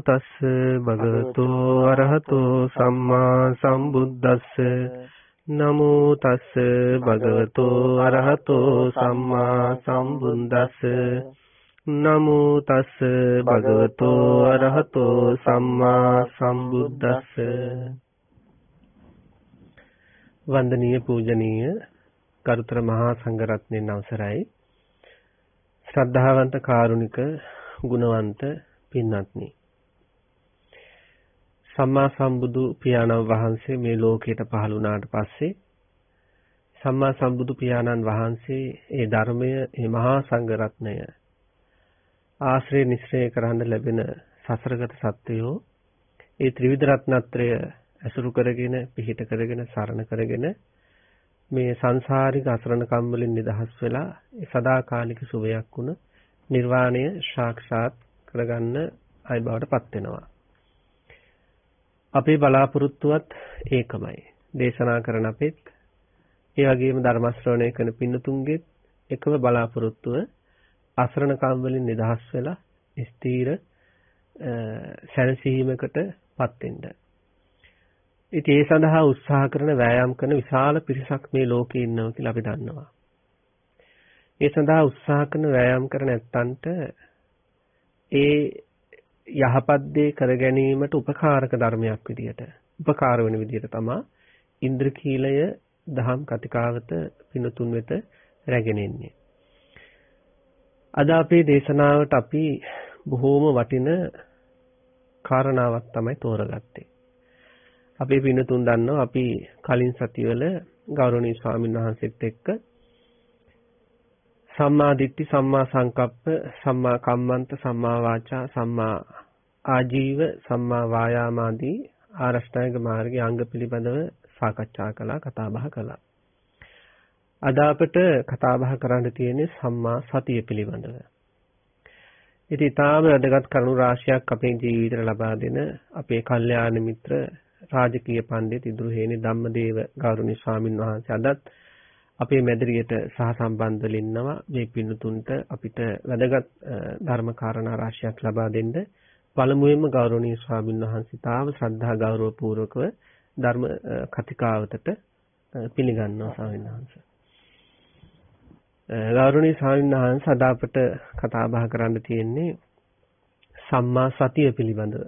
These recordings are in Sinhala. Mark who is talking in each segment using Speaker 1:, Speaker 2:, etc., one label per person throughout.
Speaker 1: තස්ස භගවතු අරහතෝ සම්මා සම්බුද්දස්ස. නමෝ තස්ස භගවතු අරහතෝ සම්මා සම්බුද්දස්ස. නමෝ තස්ස භගවතු අරහතෝ සම්මා සම්බුද්දස්ස. වන්දනීය පූජනීය කරුතර මහා සංඝරත්නයන් අවසරයි. ශ්‍රද්ධාවන්ත කාරුණික ගුණවන්ත පින්වත්නි සම්මා සම්බුදු පියාණන් වහන්සේ මේ ලෝකයට පහළ වුණාට පස්සේ සම්මා සම්බුදු පියාණන් වහන්සේ ඒ ධර්මය මේ මහා සංඝරත්නය ආශ්‍රය නිස්සය කරන්න ලැබෙන සසරගත සත්වයෝ ඒ ත්‍රිවිධ රත්නත්‍රය ඇසුරු කරගෙන පිහිට කරගෙන සරණ කරගෙන මේ සංසාරික අසරණකම් වලින් නිදහස් වෙලා සදාකාලික සුවයක් වුණ නිර්වාණය සාක්ෂාත් කරගන්න අය බවට පත් වෙනවා. අපේ බලාපොරොත්තුවත් ඒකමයි. දේශනා කරන අපෙත් ඒ වගේම ධර්ම ශ්‍රවණය කරන පින්නතුන්ගෙත් එකම බලාපොරොත්තුව අසරණකම් වලින් නිදහස් වෙලා ස්ථීර සැනසීමකට පත් වෙන්න. ඉතින් ඒ සඳහා උත්සාහ කරන වෑයම් කරන විශාල පිරිසක් මේ ලෝකේ ඉන්නවා කියලා අපි දන්නවා. ඒ සඳහා උත්සාහ කරන වෑයම් කරන ඇත්තන්ට ඒ යහපත් දේ කර ගැනීමට උපකාරක ධර්මයක් විදියට උපකාර වෙන විදියට තමයි ඉන්ද්‍රකීලය දහම් කතිකාවත පිනුතුන් වෙත රැගෙන එන්නේ. අද අපේ දේශනාවට අපි බොහෝම වටින කාරණාවක් තමයි තෝරගත්තේ. අපේ පිනුතුන් දන්නවා අපි කලින් සතිවල ගෞරවනීය ස්වාමීන් වහන්සේත් එක්ක සම්මා දිට්ඨි සම්මා සංකප්ප සම්මා කම්මන්ත සම්මා වාචා සම්මා ආජීව සම්මා වායාමාදී ආරෂ්ඨායක මාර්ගයේ අංග පිළිබඳව සාකච්ඡා කළා කතා බහ කළා. අද අපට කතා බහ කරන්න තියෙන්නේ සම්මා සතිය පිළිබඳව. ඉතින් ඊටාම වැදගත් කරුණු රාශියක් අපේ ජීවිතේට ලබා දෙන අපේ කල්යාණ මිත්‍ර රාජකීය පඬිත් ඉදුරුහේනි ධම්මදේව ගෞරවනීය ස්වාමින් වහන්සේ අදත් අපේ මැදිරියට සහ සම්බන්ධ වෙන්නවා මේ පින්තුන්ට අපිට වැදගත් ධර්ම කාරණා රාශියක් ලබා දෙන්න පළමුවෙන්ම ගෞරවනීය ස්වාමින් වහන්සේ තාම ශ්‍රද්ධා ගෞරව පූර්වකව ධර්ම කතිකාවතට පිළිගන්නවා ස්වාමීන් වහන්සේ. ගෞරවනීය ස්වාමීන් වහන්සේ අද අපට කතා බහ කරන්න තියෙන්නේ සම්මා සතිය පිළිබඳව.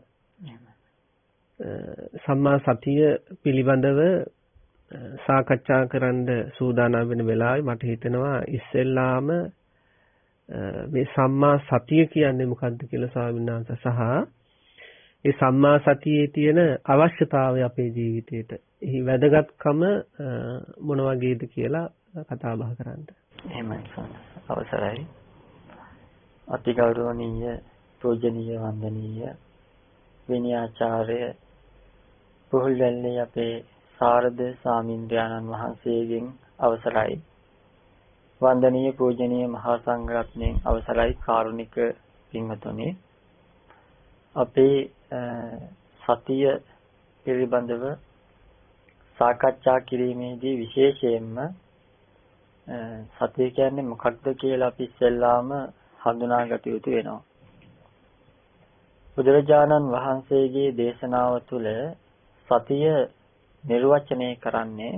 Speaker 1: සම්මා සතිය පිළිබඳව සාකච්ඡා කරන්න සූදානම් වෙන වෙලාවේ මට හිතෙනවා ඉස්සෙල්ලාම මේ සම්මා සතිය කියන්නේ මොකක්ද කියලා ස්වාමීන් වහන්සේ සහ ඒ සම්මා සතියේ තියෙන අවශ්‍යතාවය අපේ ජීවිතේට එහි වැදගත්කම මොන වගේද කියලා කතා බහ කරන්න.
Speaker 2: එහෙමයි අවසරයි. අතිගෞරවනීය පූජනීය වන්දනීය විනයාචාර්ය පුහුල්වැල්ලේ අපේ සාරද සාමින්ද්‍රයන්න් වහන්සේගෙන් අවසරයි. වන්දනීය පූජනීය මහා සංඝරත්නයන් අවසරයි කාරුණික පින්වතුනි. අපේ සතිය පිළිබඳව සාකච්ඡා කිරීමේදී විශේෂයෙන්ම සතිය කියන්නේ මොකක්ද කියලා අපි ඉස්සෙල්ලාම හඳුනාගත යුතු වෙනවා. බුදුරජාණන් වහන්සේගේ දේශනාව තුළ සතිය නිර්වචනය කරන්නේ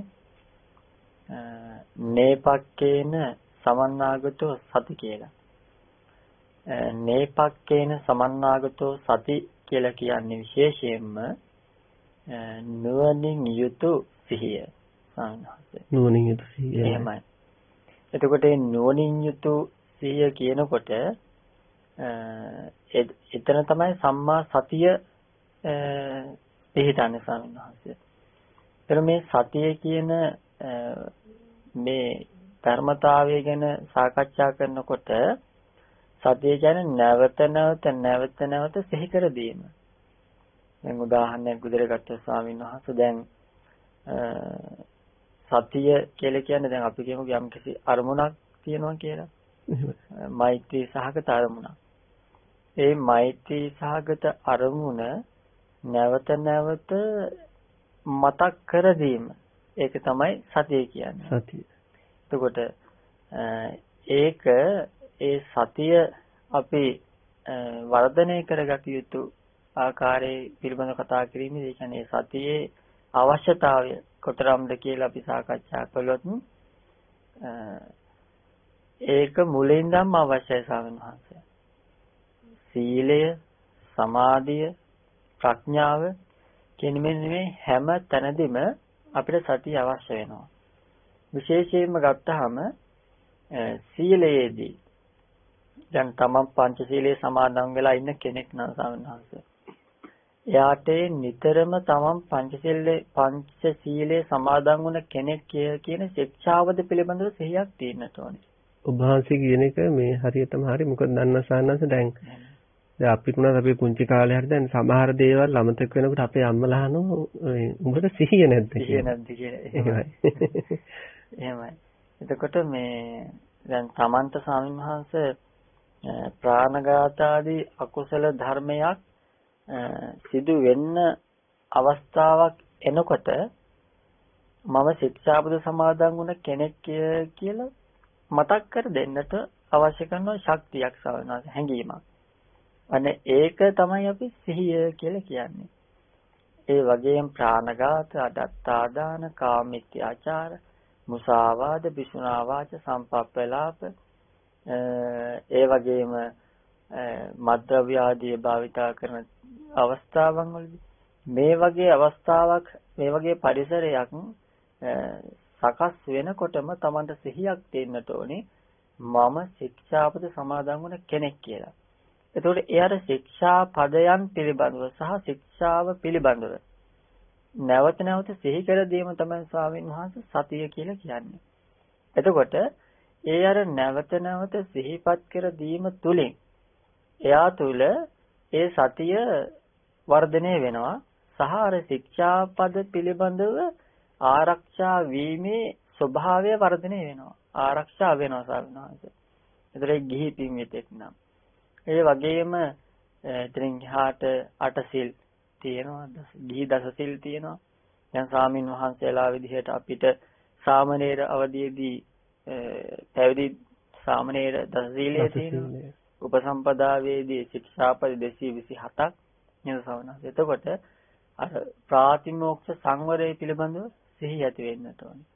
Speaker 2: නේපක්කේන සමන්නාගතෝ සති කියලා. නේපක්කේන සමන්නාගතෝ සති කියලා කියන්නේ විශේෂයෙන්ම නුවණින් යුතු සිහිය.
Speaker 1: නුවණින් යුතු සිහිය.
Speaker 2: එහෙමයි. එතකොට මේ නුවණින් යුතු සිහිය කියනකොට එතන තමයි සම්මා සතිය පිළිටන්නේ ස්වාමීන් වහන්සේ. එතන මේ සතිය කියන මේ ධර්මතාවය ගැන සාකච්ඡා කරනකොට සතිය කියන්නේ නැවත නැවත නැවත නැවත සිහි කර දීම. දැන් උදාහරණයක් විදිහට ගත්ත ස්වාමීන් වහන්සේ දැන් සතිය කියලා කියන්නේ දැන් අපි කියමු යම්කිසි අරමුණක් තියෙනවා කියලා. මෛත්‍රී සහගත අරමුණක්. ඒ මෛත්‍රී සහගත අරමුණ නැවත නැවත මතක් කර දීම. ඒක තමයි සතිය කියන්නේ.
Speaker 1: සතිය.
Speaker 2: එතකොට ඒක ඒ සතිය අපි වර්ධනය කරගත යුතු ආකාරයේ පිළිබඳව කතා කිරීමේදී ඒ කියන්නේ සතියේ අවශ්‍යතාවය කොතරම්ද කියලා අපි සාකච්ඡා කළොත් ඒක මුලින්දම අවශ්‍යයි ස්වාමීන් වහන්සේ. සීලය, සමාධිය, ප්‍රඥාව කියන මේ හැම තැනදීම අපිට සතිය අවශ්‍ය වෙනවා. විශේෂයෙන්ම ගත්තාම සීලයේදී දැන් තමන් පංචශීලයේ සමාදන් වෙලා ඉන්න කෙනෙක් නම් සාමනහස. එයාට නිතරම තමන් පංචශීලයේ පංචශීලයේ සමාදන් වුණ කෙනෙක් කියන ශික්ෂාවද පිළිබඳව සිහියක් තියෙන්නට ඕනේ.
Speaker 1: ඔබ වහන්සේ කියන එක මේ හරියටම හරි මොකද දන්න සාන්නස දැන් දැන් අපිට උනත් අපි පුංචි කාලේ හරි දැන් සමහර දේවල් අමතක වෙනකොට අපේ අම්මලා අහනවා උඹට සිහිය නැද්ද
Speaker 2: සිහිය නැද්ද කියලා. එහෙමයි. එතකොට මේ දැන් සමන්ත ස්වාමීන් වහන්සේ ප්‍රාණඝාත ආදී අකුසල ධර්මයක් සිදු වෙන්න අවස්ථාවක් එනකොට මම ශික්ෂාපද සමාදන් වුණ කෙනෙක් කියලා මතක් කර දෙන්නට අවශ්‍ය කරන ශක්තියක් සවනාස හැඟීමක්. අනේ ඒක තමයි අපි සිහිය කියලා කියන්නේ. ඒ වගේම ප්‍රාණඝාත, අදත්තාදාන, කාමිත්‍යාචාර, මුසාවාද, බිසුනාවාච, සම්පප්පලාප ඒ වගේම මද්ද්‍රව්‍ය ආදී භාවිතා කරන අවස්ථාවන් වලදී මේ වගේ අවස්ථාවක් මේ වගේ පරිසරයක් සකස් වෙනකොටම Tamanට සිහියක් දෙන්නට ඕනේ මම ශික්ෂාපද සමාදන් වුණ කෙනෙක් කියලා. එතකොට එයාට ශික්ෂා පදයන් පිළිබඳව සහ ශික්ෂාව පිළිබඳව නැවත නැවත සිහි කර දීම තමයි ස්වාමීන් වහන්සේ සතිය කියලා කියන්නේ. එතකොට ඒ අර නැවත නැවත සිහිපත් කර දීම තුලින් එයා තුල ඒ සතිය වර්ධනය වෙනවා සහ අර ශික්ෂා පද පිළිබඳව ආරක්ෂා වීමේ ස්වභාවය වර්ධනය වෙනවා ආරක්ෂා වෙනවා සාවිනාස. ඒතරේ ගිහි පින්විතෙක් නම්. ඒ වගේම එතනින් එහාට අටසිල් තියෙනවා ගිහි දසසිල් තියෙනවා. දැන් සාමින් වහන්සේලා විදිහට අපිට සාමණේර අවදීදී පැවිදි සාමණේර දසසීලයේ තියෙනවා. උපසම්පදාවේදී ශික්ෂාපද 227ක් නේද සවනස්. එතකොට අර ප්‍රාතිමෝක්ෂ සංවරය පිළිබඳව සිහි ඇති වෙන්නට ඕනේ.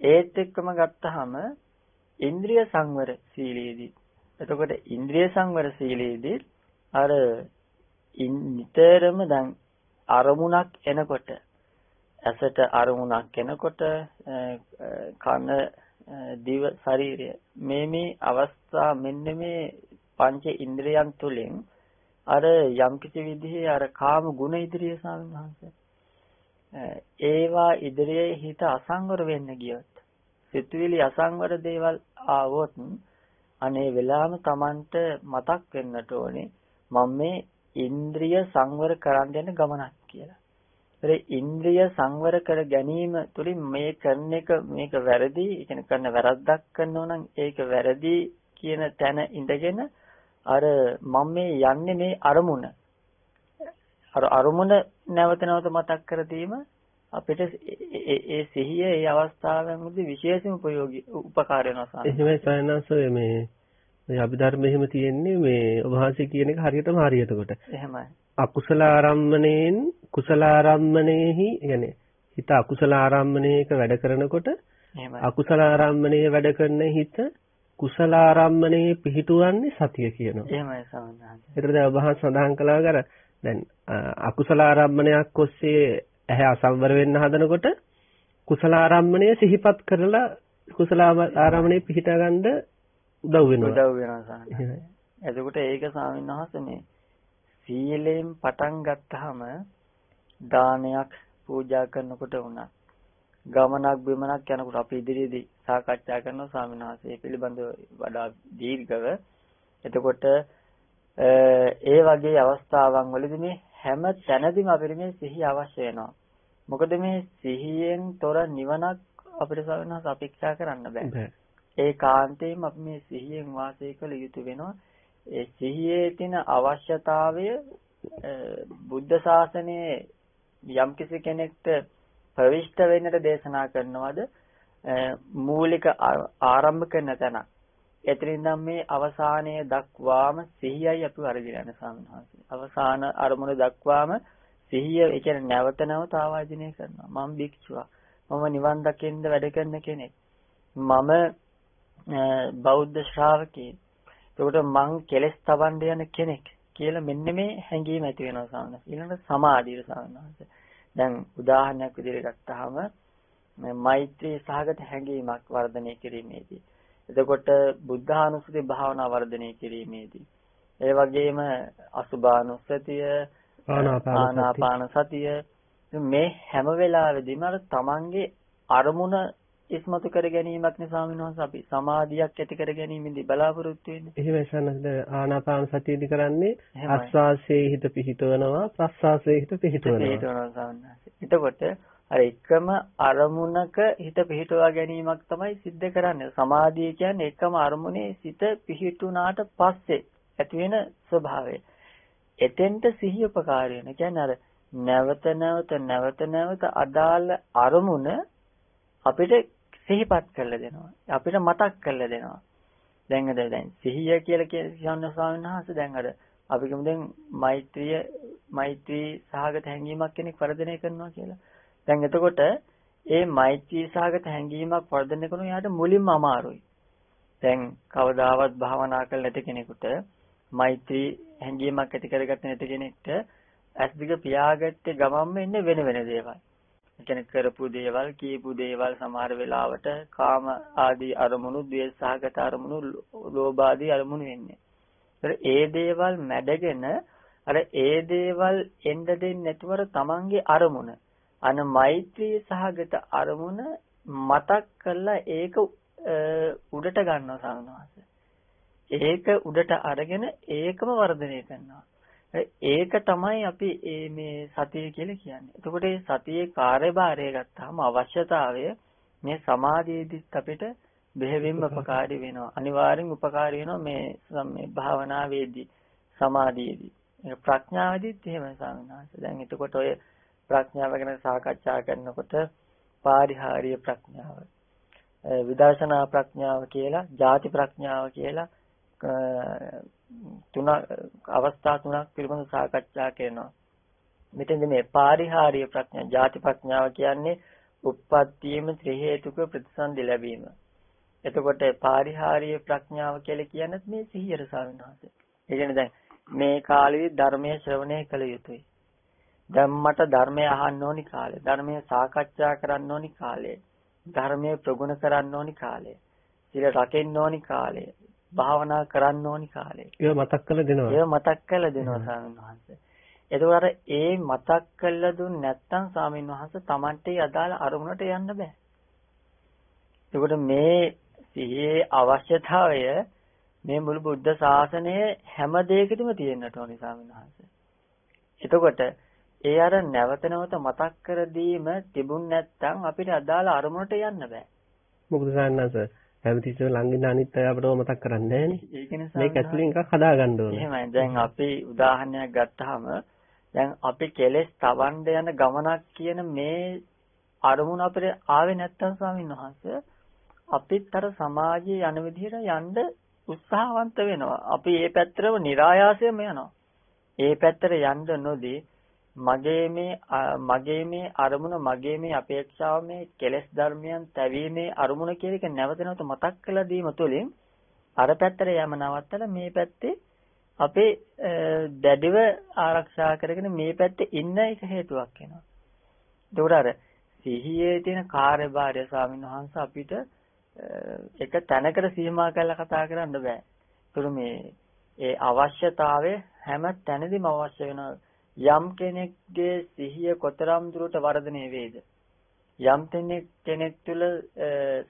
Speaker 2: ඒත් එක්කම ගත්තාම ඉන්ද්‍රිය සංවර සීලයේදී එතකොට ඉන්ද්‍රිය සංවර සීලයේදී අර නිතරම දැන් අරමුණක් එනකොට ඇසට අරමුණක් එනකොට කන දිව ශරීරය මේ මේ අවස්ථා මෙන්න මේ පංච ඉන්ද්‍රයන් තුලින් අර යම්කිසි විදිහේ අර කාම ගුණ ඉදිරියේ සාමහන්ස ඒවා ඉදිරියේ හිත අසංවර වෙන්න ගියොත් සිතුවිලි අසංවර දේවල් ආවොත් අනේ වෙලාවම Tamanට මතක් වෙන්නට ඕනේ මම මේ ඉන්ද්‍රිය සංවර කරන්න යන ගමනක් කියලා. ඒ ඉන්ද්‍රිය සංවර කර ගැනීම තුළින් මේ කරන එක මේක වැරදි, ඒ කියන්නේ කරන වැරද්දක් කරනවා නම් ඒක වැරදි කියන තැන ඉඳගෙන අර මම මේ යන්නේ මේ අරමුණ අර අරමුණ නැවත නැවත මතක් කර දීම අපිට ඒ සිහිය ඒ අවස්ථාවෙන්දී විශේෂම උපයෝගී උපකාර වෙනවා සාමාන්‍යයෙන්.
Speaker 1: එහෙමයි සයනස මේ මේ අභිධර්ම එහෙම තියෙන්නේ මේ ඔබ වහන්සේ කියන එක හරියටම හරියට කොට.
Speaker 2: එහෙමයි.
Speaker 1: අකුසල ආරම්මණයෙන් කුසල ආරම්මණයෙහි يعني හිත අකුසල ආරම්මණයක වැඩ කරනකොට අකුසල ආරම්මණයේ වැඩ කරන හිත කුසල ආරම්මණයේ පිහිටුවන්නේ සතිය කියනවා.
Speaker 2: එහෙමයි සමහරවිට.
Speaker 1: ඒතර දැන් ඔබ වහන්සේ සඳහන් කළා කර දැන් අකුසල ආරම්මණයක් ඔස්සේ ඇහැ අසම්වර වෙන්න හදනකොට කුසල ආරම්මණය සිහිපත් කරලා කුසල ආරම්මණය පිහිටා ගන්න උදව් වෙනවා.
Speaker 2: උදව් වෙනවා. එතකොට ඒක ස්වාමීන් වහන්සේ මේ සීලයෙන් පටන් ගත්තාම දානයක් පූජා කරනකොට වුණා. ගමනක් බිමනක් යනකොට අපි ඉදිරියේදී සාකච්ඡා කරනවා ස්වාමීන් වහන්සේ පිළිබඳව වඩා දීර්ඝව. එතකොට ඒ වගේ අවස්ථාවන් වලදී මේ හැම තැනදීම අපිට මේ සිහිය අවශ්‍ය වෙනවා. මොකද මේ සිහියෙන් තොර නිවනක් අපිට වහන්සේ අපේක්ෂා කරන්න බෑ. ඒ කාන්තේම අපි මේ සිහියෙන් වාසය කළ යුතු වෙනවා. ඒ සිහියේ තියෙන අවශ්‍යතාවය බුද්ධ ශාසනයේ යම්කිසි කෙනෙක්ට ප්‍රවිෂ්ඨ වෙන්නට දේශනා කරනවද මූලික ආරම්භ කරන තැන එතනින් මේ අවසානයේ දක්වාම සිහියයි අපි වර්ධින යන ස්වාමීන් වහන්සේ. අවසාන අරමුණ දක්වාම සිහිය ඒ කියන්නේ නැවත නැවත ආවර්ජනය කරනවා. මම භික්ෂුවක්. මම නිවන් දකින්න වැඩ කරන කෙනෙක්. මම බෞද්ධ ශ්‍රාවකයෙක්. එතකොට මං කෙලස් තවන්න යන කෙනෙක් කියලා මෙන්න මේ හැඟීම ඇති වෙනවා සාමනස. ඊළඟට සමාධිය සාමනස. දැන් උදාහරණයක් විදිහට ගත්තාම මෛත්‍රී සහගත හැඟීමක් වර්ධනය කිරීමේදී එතකොට බුද්ධානුස්සති භාවනා වර්ධනය කිරීමේදී ඒ වගේම අසුභානුස්සතිය ආනාපාන සතිය. මේ හැම වෙලාවෙදීම අර තමන්ගේ අරමුණ ඉස්මතු කර ගැනීමක් නේ ස්වාමීන් වහන්සේ. අපි සමාධියක් ඇති කර ගැනීමෙන්දී බලාපොරොත්තු වෙන්නේ.
Speaker 1: එහෙමයි සන්නද ආනාපාන සතියදි කරන්නේ ආස්වාසයේ හිත පිහිටවනවා ප්‍රස්වාසයේ හිත පිහිටවනවා.
Speaker 2: එතකොට අර එකම අරමුණක හිත පිහිටවා ගැනීමක් තමයි සිද්ධ කරන්නේ. සමාධිය කියන්නේ එකම අරමුණේ සිත පිහිටුනාට පස්සේ ඇති වෙන ස්වභාවය. එතෙන්ට සිහිය උපකාරී වෙන. කියන්නේ අර නැවත නැවත නැවත නැවත අදාළ අරමුණ අපිට සිහිපත් කරලා දෙනවා. අපිට මතක් කරලා දෙනවා. දැන් අද දැන් සිහිය කියලා කියන ස්වාමීන් වහන්සේ දැන් අර අපි කියමු දැන් මෛත්‍රිය මෛත්‍රී සහගත හැඟීමක් කෙනෙක් වර්ධනය කරනවා කියලා. දැන් එතකොට ඒ මෛත්‍රී සහගත හැඟීමක් වර්ධනය කරන යාට මුලින්ම අමාරුයි. දැන් කවදාවත් භාවනා කළ නැති කෙනෙකුට මෛත්‍රී හැඟීමක් ඇති කරගත්තේ නැති කෙනෙක්ට ඇස් දෙක පියාගත්තේ ගමම්ම ඉන්නේ වෙන වෙන දේවල්. ඒ කියන්නේ කරපු දේවල්, කියපු දේවල් සමහර වෙලාවට කාම ආදී අරමුණු, ද්වේෂ සහගත අරමුණු, ලෝභ ආදී අරමුණු එන්නේ. ඒ දේවල් මැඩගෙන අර ඒ දේවල් එන්න දෙන්නේ නැතුවර තමන්ගේ අරමුණ අන මෛත්‍රී සහගත අරමුණ මතක් කරලා ඒක උඩට ගන්නවා සාමනවාස. ඒක උඩට අරගෙන ඒකම වර්ධනය කරනවා. ඒක තමයි අපි මේ සතිය කියලා කියන්නේ. එතකොට මේ සතියේ කාර්යභාරය ගත්තාම අවශ්‍යතාවය මේ සමාධියේදීත් අපිට බෙහෙවින්ම උපකාරී වෙනවා. අනිවාර්යෙන් උපකාරී වෙනවා මේ මේ භාවනාවේදී සමාධියේදී. ඒක ප්‍රඥාවේදීත් එහෙමයි සාමනාස. දැන් එතකොට ඔය ප්‍රඥාව ගැන සාකච්ඡා කරනකොට පාරිහාරීය ප්‍රඥාව. විදර්ශනා ප්‍රඥාව කියලා ಜಾති ප්‍රඥාව කියලා තුන අවස්ථා තුනක් පිළිබඳව සාකච්ඡා කරනවා. මෙතෙන්ද මේ පාරිහාරීය ප්‍රඥා ಜಾති ප්‍රඥාව කියන්නේ උප්පත්තියේම ත්‍රි හේතුක ප්‍රතිසන්දි ලැබීම. එතකොට පාරිහාරීය ප්‍රඥාව කියලා කියන්නේ මේ සිහියට සාවිනාස ඒ කියන්නේ දැන් මේ කාලේ ධර්මයේ ශ්‍රවණය කළ යුතුයි. දැන් මට ධර්මය අහන්න ඕනි කාලේ. ධර්මය සාකච්ඡා කරන්න ඕනි කාලේ. ධර්මය ප්‍රගුණ කරන්න ඕනි කාලේ. සිර රකින්න ඕනි කාලේ. භාවනා කරන්න ඕනි කාලේ.
Speaker 1: ඒව මතක් කරලා දෙනවා.
Speaker 2: ඒව මතක් කරලා දෙනවා ස්වාමීන් වහන්සේ. එතකොට ඒ මතක් කරලා දුන්න නැත්නම් ස්වාමීන් වහන්සේ Tamante අදාළ අරමුණට යන්න බෑ. එතකොට මේ සිහියේ අවශ්‍යතාවය මේ මුළු බුද්ධ ශාසනයේ හැම දෙයකදම තියෙන්නට ඕනි ස්වාමීන් වහන්සේ. එතකොට ඒ අර නැවත නැවත මතක් කර දීම තිබුණ නැත්නම් අපිට අදාළ අරමුණට යන්න බෑ.
Speaker 1: මොකද සාන්නස හැමතිස්සෙම ළඟින් අනිත් අය අපිට මතක් කරන්නේ නිසා මේක ඇතුලින් එකක් හදාගන්න ඕනේ.
Speaker 2: එහෙමයි. දැන් අපි උදාහරණයක් ගත්තාම දැන් අපි කෙලෙස් තවන්න යන ගමනක් කියන මේ අරමුණ අපිට ආවේ නැත්තම් ස්වාමීන් වහන්සේ අපිත් අර සමාජයේ යන විදිහට යන්න උත්සාහවන්ත වෙනවා. අපි මේ පැත්තටම નિરાයාසයෙන්ම යනවා. ඒ පැත්තට යන්න නොදී මගේ මේ මගේ මේ අරමුණ මගේ මේ අපේක්ෂාව මේ කෙලෙස් ධර්මයන් තැවීමේ අරමුණ කියන එක නැවත නැවත මතක් කරලා දීම තුළින් අර පැත්තට යම නවත්තලා මේ පැත්තේ අපේ දැඩිව ආරක්ෂා කරගෙන මේ පැත්තේ ඉන්න එක හේතුවක් වෙනවා. ඒකට අර සිහියේ තියෙන කාර්යභාරය ස්වාමීන් වහන්සේ අපිට එක තැනකට සීමා කරලා කතා කරන්න බෑ. ඒතර මේ ඒ අවශ්‍යතාවය හැම තැනදීම අවශ්‍ය වෙනවා. යම් කෙනෙක්ගේ සිහිය කොතරම් දුරට වර්ධනය වේද යම් කෙනෙක් කෙනෙක් තුළ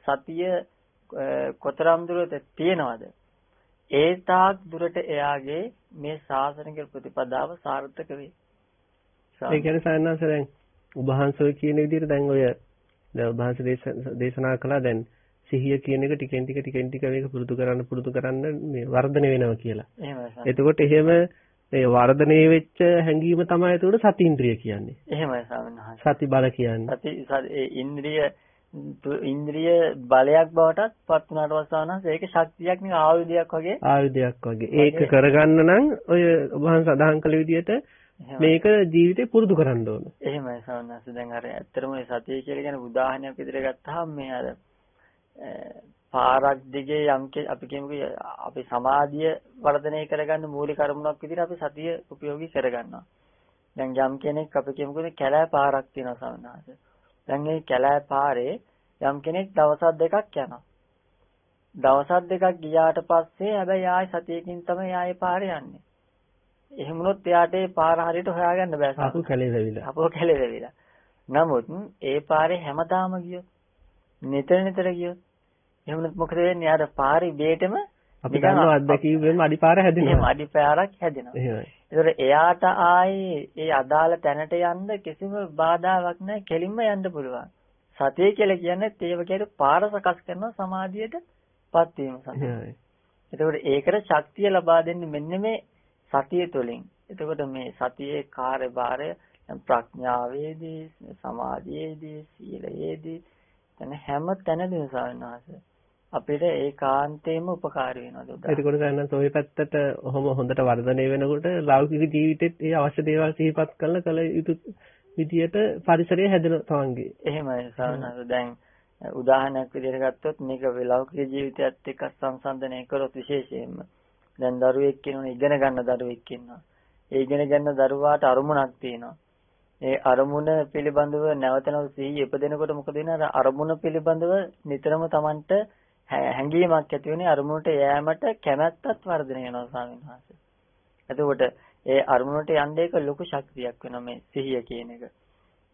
Speaker 2: සතිය කොතරම් දුරට තියෙනවද ඒ තාක් දුරට එයාගේ මේ ශාසනික ප්‍රතිපදාව සාර්ථක වේ.
Speaker 1: ඒ කියන්නේ සයන්නාස දැන් උභාංශය කියන විදිහට දැන් ඔය දැන් උභාංශ දේශනා කළා දැන් සිහිය කියන එක ටිකෙන් ටික ටිකෙන් ටික මේක පුරුදු කරන්න පුරුදු කරන්න මේ වර්ධනය වෙනවා කියලා.
Speaker 2: එහෙමයි.
Speaker 1: එතකොට එහෙම ඒ වර්ධනය වෙච්ච හැඟීම තමයි ඒකට සති ඉන්ද්‍රිය කියන්නේ.
Speaker 2: එහෙමයි ස්වාමීන්
Speaker 1: සති බල කියන්නේ.
Speaker 2: සති ඉන්ද්‍රිය ඉන්ද්‍රිය බලයක් බවටත් පත් වුණාට පස්සානස් ඒක ශක්තියක් නේ ආයුධයක් වගේ
Speaker 1: ආයුධයක් වගේ ඒක කරගන්න නම් ඔය ඔබහන් සඳහන් කළ විදිහට මේක ජීවිතේ පුරුදු කරන්න ඕන.
Speaker 2: එහෙමයි සවනස් දැන් අර ඇත්තටම සතිය කියලා කියන උදාහරණයක් විදිහට ගත්තාම මේ අර පාරක් දිගේ යම් අපි කියමුකෝ අපි සමාධිය වර්ධනය කරගන්න මූලික අරමුණක් විදිහට අපි සතිය උපයෝගී කරගන්නවා. දැන් යම් කෙනෙක් අපි කියමුකෝ කැලෑ පාරක් තියෙනවා සවනස්. දැන් මේ කැලෑ පාරේ යම් කෙනෙක් දවසක් දෙකක් යනවා. දවසක් දෙකක් ගියාට පස්සේ හැබැයි ආයි සතියකින් තමයි ආයේ පාරේ යන්නේ. එහෙම වුණොත් එයාට ඒ පාර හරියට හොයාගන්න බෑ.
Speaker 1: අපු කැලේවිලා.
Speaker 2: අපු කැලේවිලා. නමුත් ඒ පාරේ හැමදාම ගියොත් නිතර නිතර ගියොත් එහෙම මොකද වෙන්නේ? යාට පාරේ බේටම
Speaker 1: අපි ගන්න අත්දැකීමෙන් අඩිපාර හැදෙනවා.
Speaker 2: එහෙම අඩිපාරක් හැදෙනවා.
Speaker 1: එහෙමයි.
Speaker 2: ඒතර එයාට ආයේ ඒ අදාළ තැනට යන්න කිසිම බාධාවක් නැහැ. කෙලින්ම යන්න පුළුවන්. සතිය කියලා කියන්නේ ඒව කියන්නේ පාර සකස් කරන සමාධියටපත් වීම සඳහා. එතකොට ඒකට ශක්තිය ලබා දෙන්නේ මෙන්න මේ සතිය තුළින්. එතකොට මේ සතියේ කාර්යභාරය ප්‍රඥාවේදී සමාධියේදී සීලයේදී එතන හැම තැනදීම සාරණාස අපිට ඒකාන්තයෙන්ම උපකාර වෙනවා දුක.
Speaker 1: එතකොට ගන්න ඔය පැත්තට ඔහොම හොඳට වර්ධනය වෙනකොට ලෞකික ජීවිතෙත් ඒ අවශ්‍ය දේවල් සිහිපත් කරලා කළ යුතු විදියට පරිසරය හැදෙන තමන්ගේ.
Speaker 2: එහෙමයි සාමාන්‍යයෙන් දැන් උදාහරණයක් විදිහට ගත්තොත් මේක ලෞකික ජීවිතයත් එක්ක සංසන්දනය කරොත් විශේෂයෙන්ම දැන් දරුවෙක් කෙනෙක් ඉගෙන ගන්න දරුවෙක් ඉන්නවා. ඒ ඉගෙන ගන්න දරුවාට අරමුණක් තියෙනවා. ඒ අරමුණ පිළිබඳව නැවත නැවත සිහිය ඉපදෙනකොට මොකද වෙන්නේ? අරමුණ පිළිබඳව නිතරම Tamanට හැඟීමක් ඇති වෙන්නේ අරමුණට යෑමට කැමැත්තත් වර්ධනය වෙනවා ස්වාමීන් වහන්සේ. එතකොට ඒ අරමුණට යන්න එක ලොකු ශක්තියක් වෙනවා මේ සිහිය කියන එක.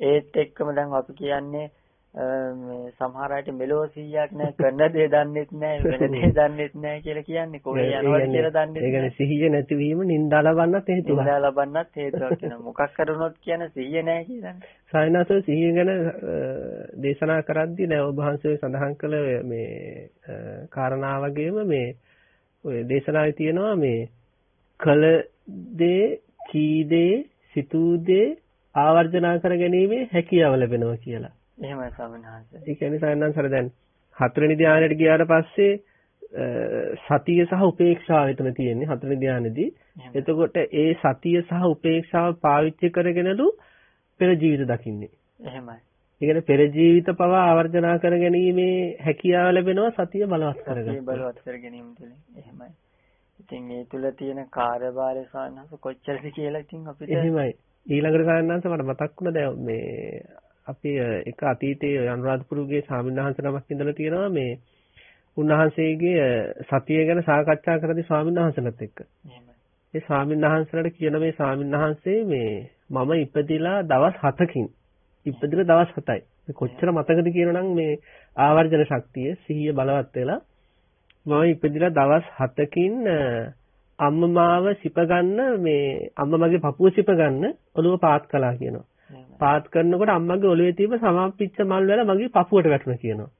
Speaker 2: ඒත් එක්කම දැන් අපි කියන්නේ මේ සමහර අයට මෙලෝ 100ක් නැහැ කරන දේ දන්නෙත් නැහැ වෙන දේ දන්නෙත් නැහැ කියලා කියන්නේ කොහේ යනවද කියලා දන්නෙත් නැහැ.
Speaker 1: ඒ කියන්නේ සිහිය නැතිවීම නින්දා ලබන්නත් හේතුවක්.
Speaker 2: නින්දා ලබන්නත් හේතුවක් වෙනවා. මොකක් කරුණොත් කියන සිහිය නැහැ කියන්නේ.
Speaker 1: සායනාසෝ සිහිය ගැන දේශනා කරද්දී නෑ ඔබ වහන්සේ සඳහන් කළ මේ කාරණා වගේම මේ ඔය දේශනාවේ තියෙනවා මේ කල දේ කී දේ සිතූ දේ ආවර්ජනා කර ගැනීමේ හැකියාව ලැබෙනවා කියලා.
Speaker 2: එහෙමයි ස්වාමීන් වහන්සේ.
Speaker 1: ඒ කියන්නේ සයන්නම් දැන් හතරවෙනි ධානයට ගියාට පස්සේ සතිය සහ උපේක්ෂාව එතන තියෙන්නේ හතරවෙනි ධානයේදී. එතකොට ඒ සතිය සහ උපේක්ෂාව පාවිච්චි කරගෙනලු පෙර ජීවිත දකින්නේ.
Speaker 2: එහෙමයි.
Speaker 1: ඒ කියන්නේ පෙර ජීවිත පවා ආවර්ජනා කර ගැනීමේ හැකියාව ලැබෙනවා සතිය බලවත් කරගන්න.
Speaker 2: සතිය බලවත් කර ගැනීම තුළින්. එහෙමයි. ඉතින් ඒ තුල තියෙන කාර්යභාරය සානහස කොච්චරද කියලා ඉතින් අපිට
Speaker 1: එහෙමයි. ඊළඟට සානහස මට මතක් වුණා දැන් මේ අපි එක අතීතයේ අනුරාධපුරගේ ස්වාමීන් නමක් ඉඳලා තියෙනවා මේ උන්වහන්සේගේ සතිය ගැන සාකච්ඡා කරද්දී ස්වාමීන් වහන්සේලාත් එක්ක. ඒ ස්වාමීන් වහන්සේලාට කියන මේ ස්වාමීන් වහන්සේ මේ මම ඉපදිලා දවස් 7කින් ඉපදිලා දවස් 7යි. කොච්චර මතකද කියනනම් මේ ආවර්ජන ශක්තිය සිහිය බලවත් වෙලා මම ඉපදිලා දවස් 7කින් අම්මමාව සිප ගන්න මේ අම්මා මගේ පපුව සිප ගන්න ඔළුව පාත් කළා කියනවා. පාත් කරනකොට අම්මගේ ඔළුවේ තියෙන සමාපිච්ච මල් වල මගේ පපුවට වැටුණා කියනවා.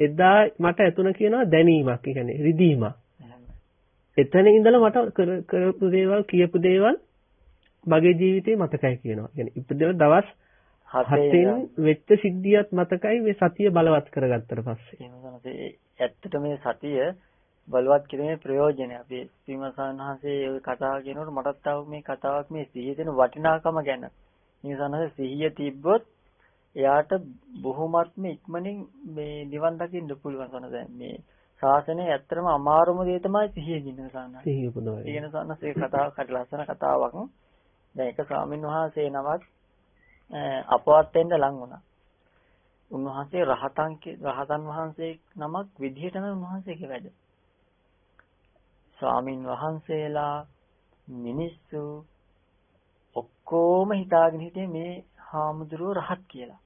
Speaker 1: එදා මට ඇතුණ කියනවා දැනීමක්. ඒ කියන්නේ රිදීමක්. එතන ඉඳලා මට කරපු දේවල් කියපු දේවල් මගේ ජීවිතේ මතකයි කියනවා. කියන්නේ ඉපදෙන දවස් හතෙන් වෙච්ච සිද්ධියත් මතකයි මේ සතිය බලවත් කරගත්තට පස්සේ.
Speaker 2: ඇත්තට මේ සතිය බලවත් කිරීමේ ප්‍රයෝජනය අපි සීමසන් වහන්සේ කතාව කියනකොට මටත් මේ කතාවක් මේ සිහිය වටිනාකම ගැන. නිසනස සිහිය තිබ්බොත් එයාට බොහොමත්ම ඉක්මනින් මේ නිවන් දකින්න පුළුවන් සන දැන් මේ ශාසනය ඇත්තටම අමාරුම දේ තමයි සිහිය දින්න සන්න.
Speaker 1: සිහිය උපදවයි.
Speaker 2: කියන සන්නස් ඒ කතාවක් හරි ලස්සන කතාවක්. දැන් එක ස්වාමීන් වහන්සේ නමක් අපවත් වෙන්න ලං වුණා. උන්වහන්සේ රහතන් රහතන් වහන්සේ නමක් විදිහටම උන්වහන්සේගේ වැඩ. ස්වාමින් වහන්සේලා මිනිස්සු ඔක්කොම හිතාගෙන හිටියේ මේ හාමුදුරුවෝ රහත් කියලා.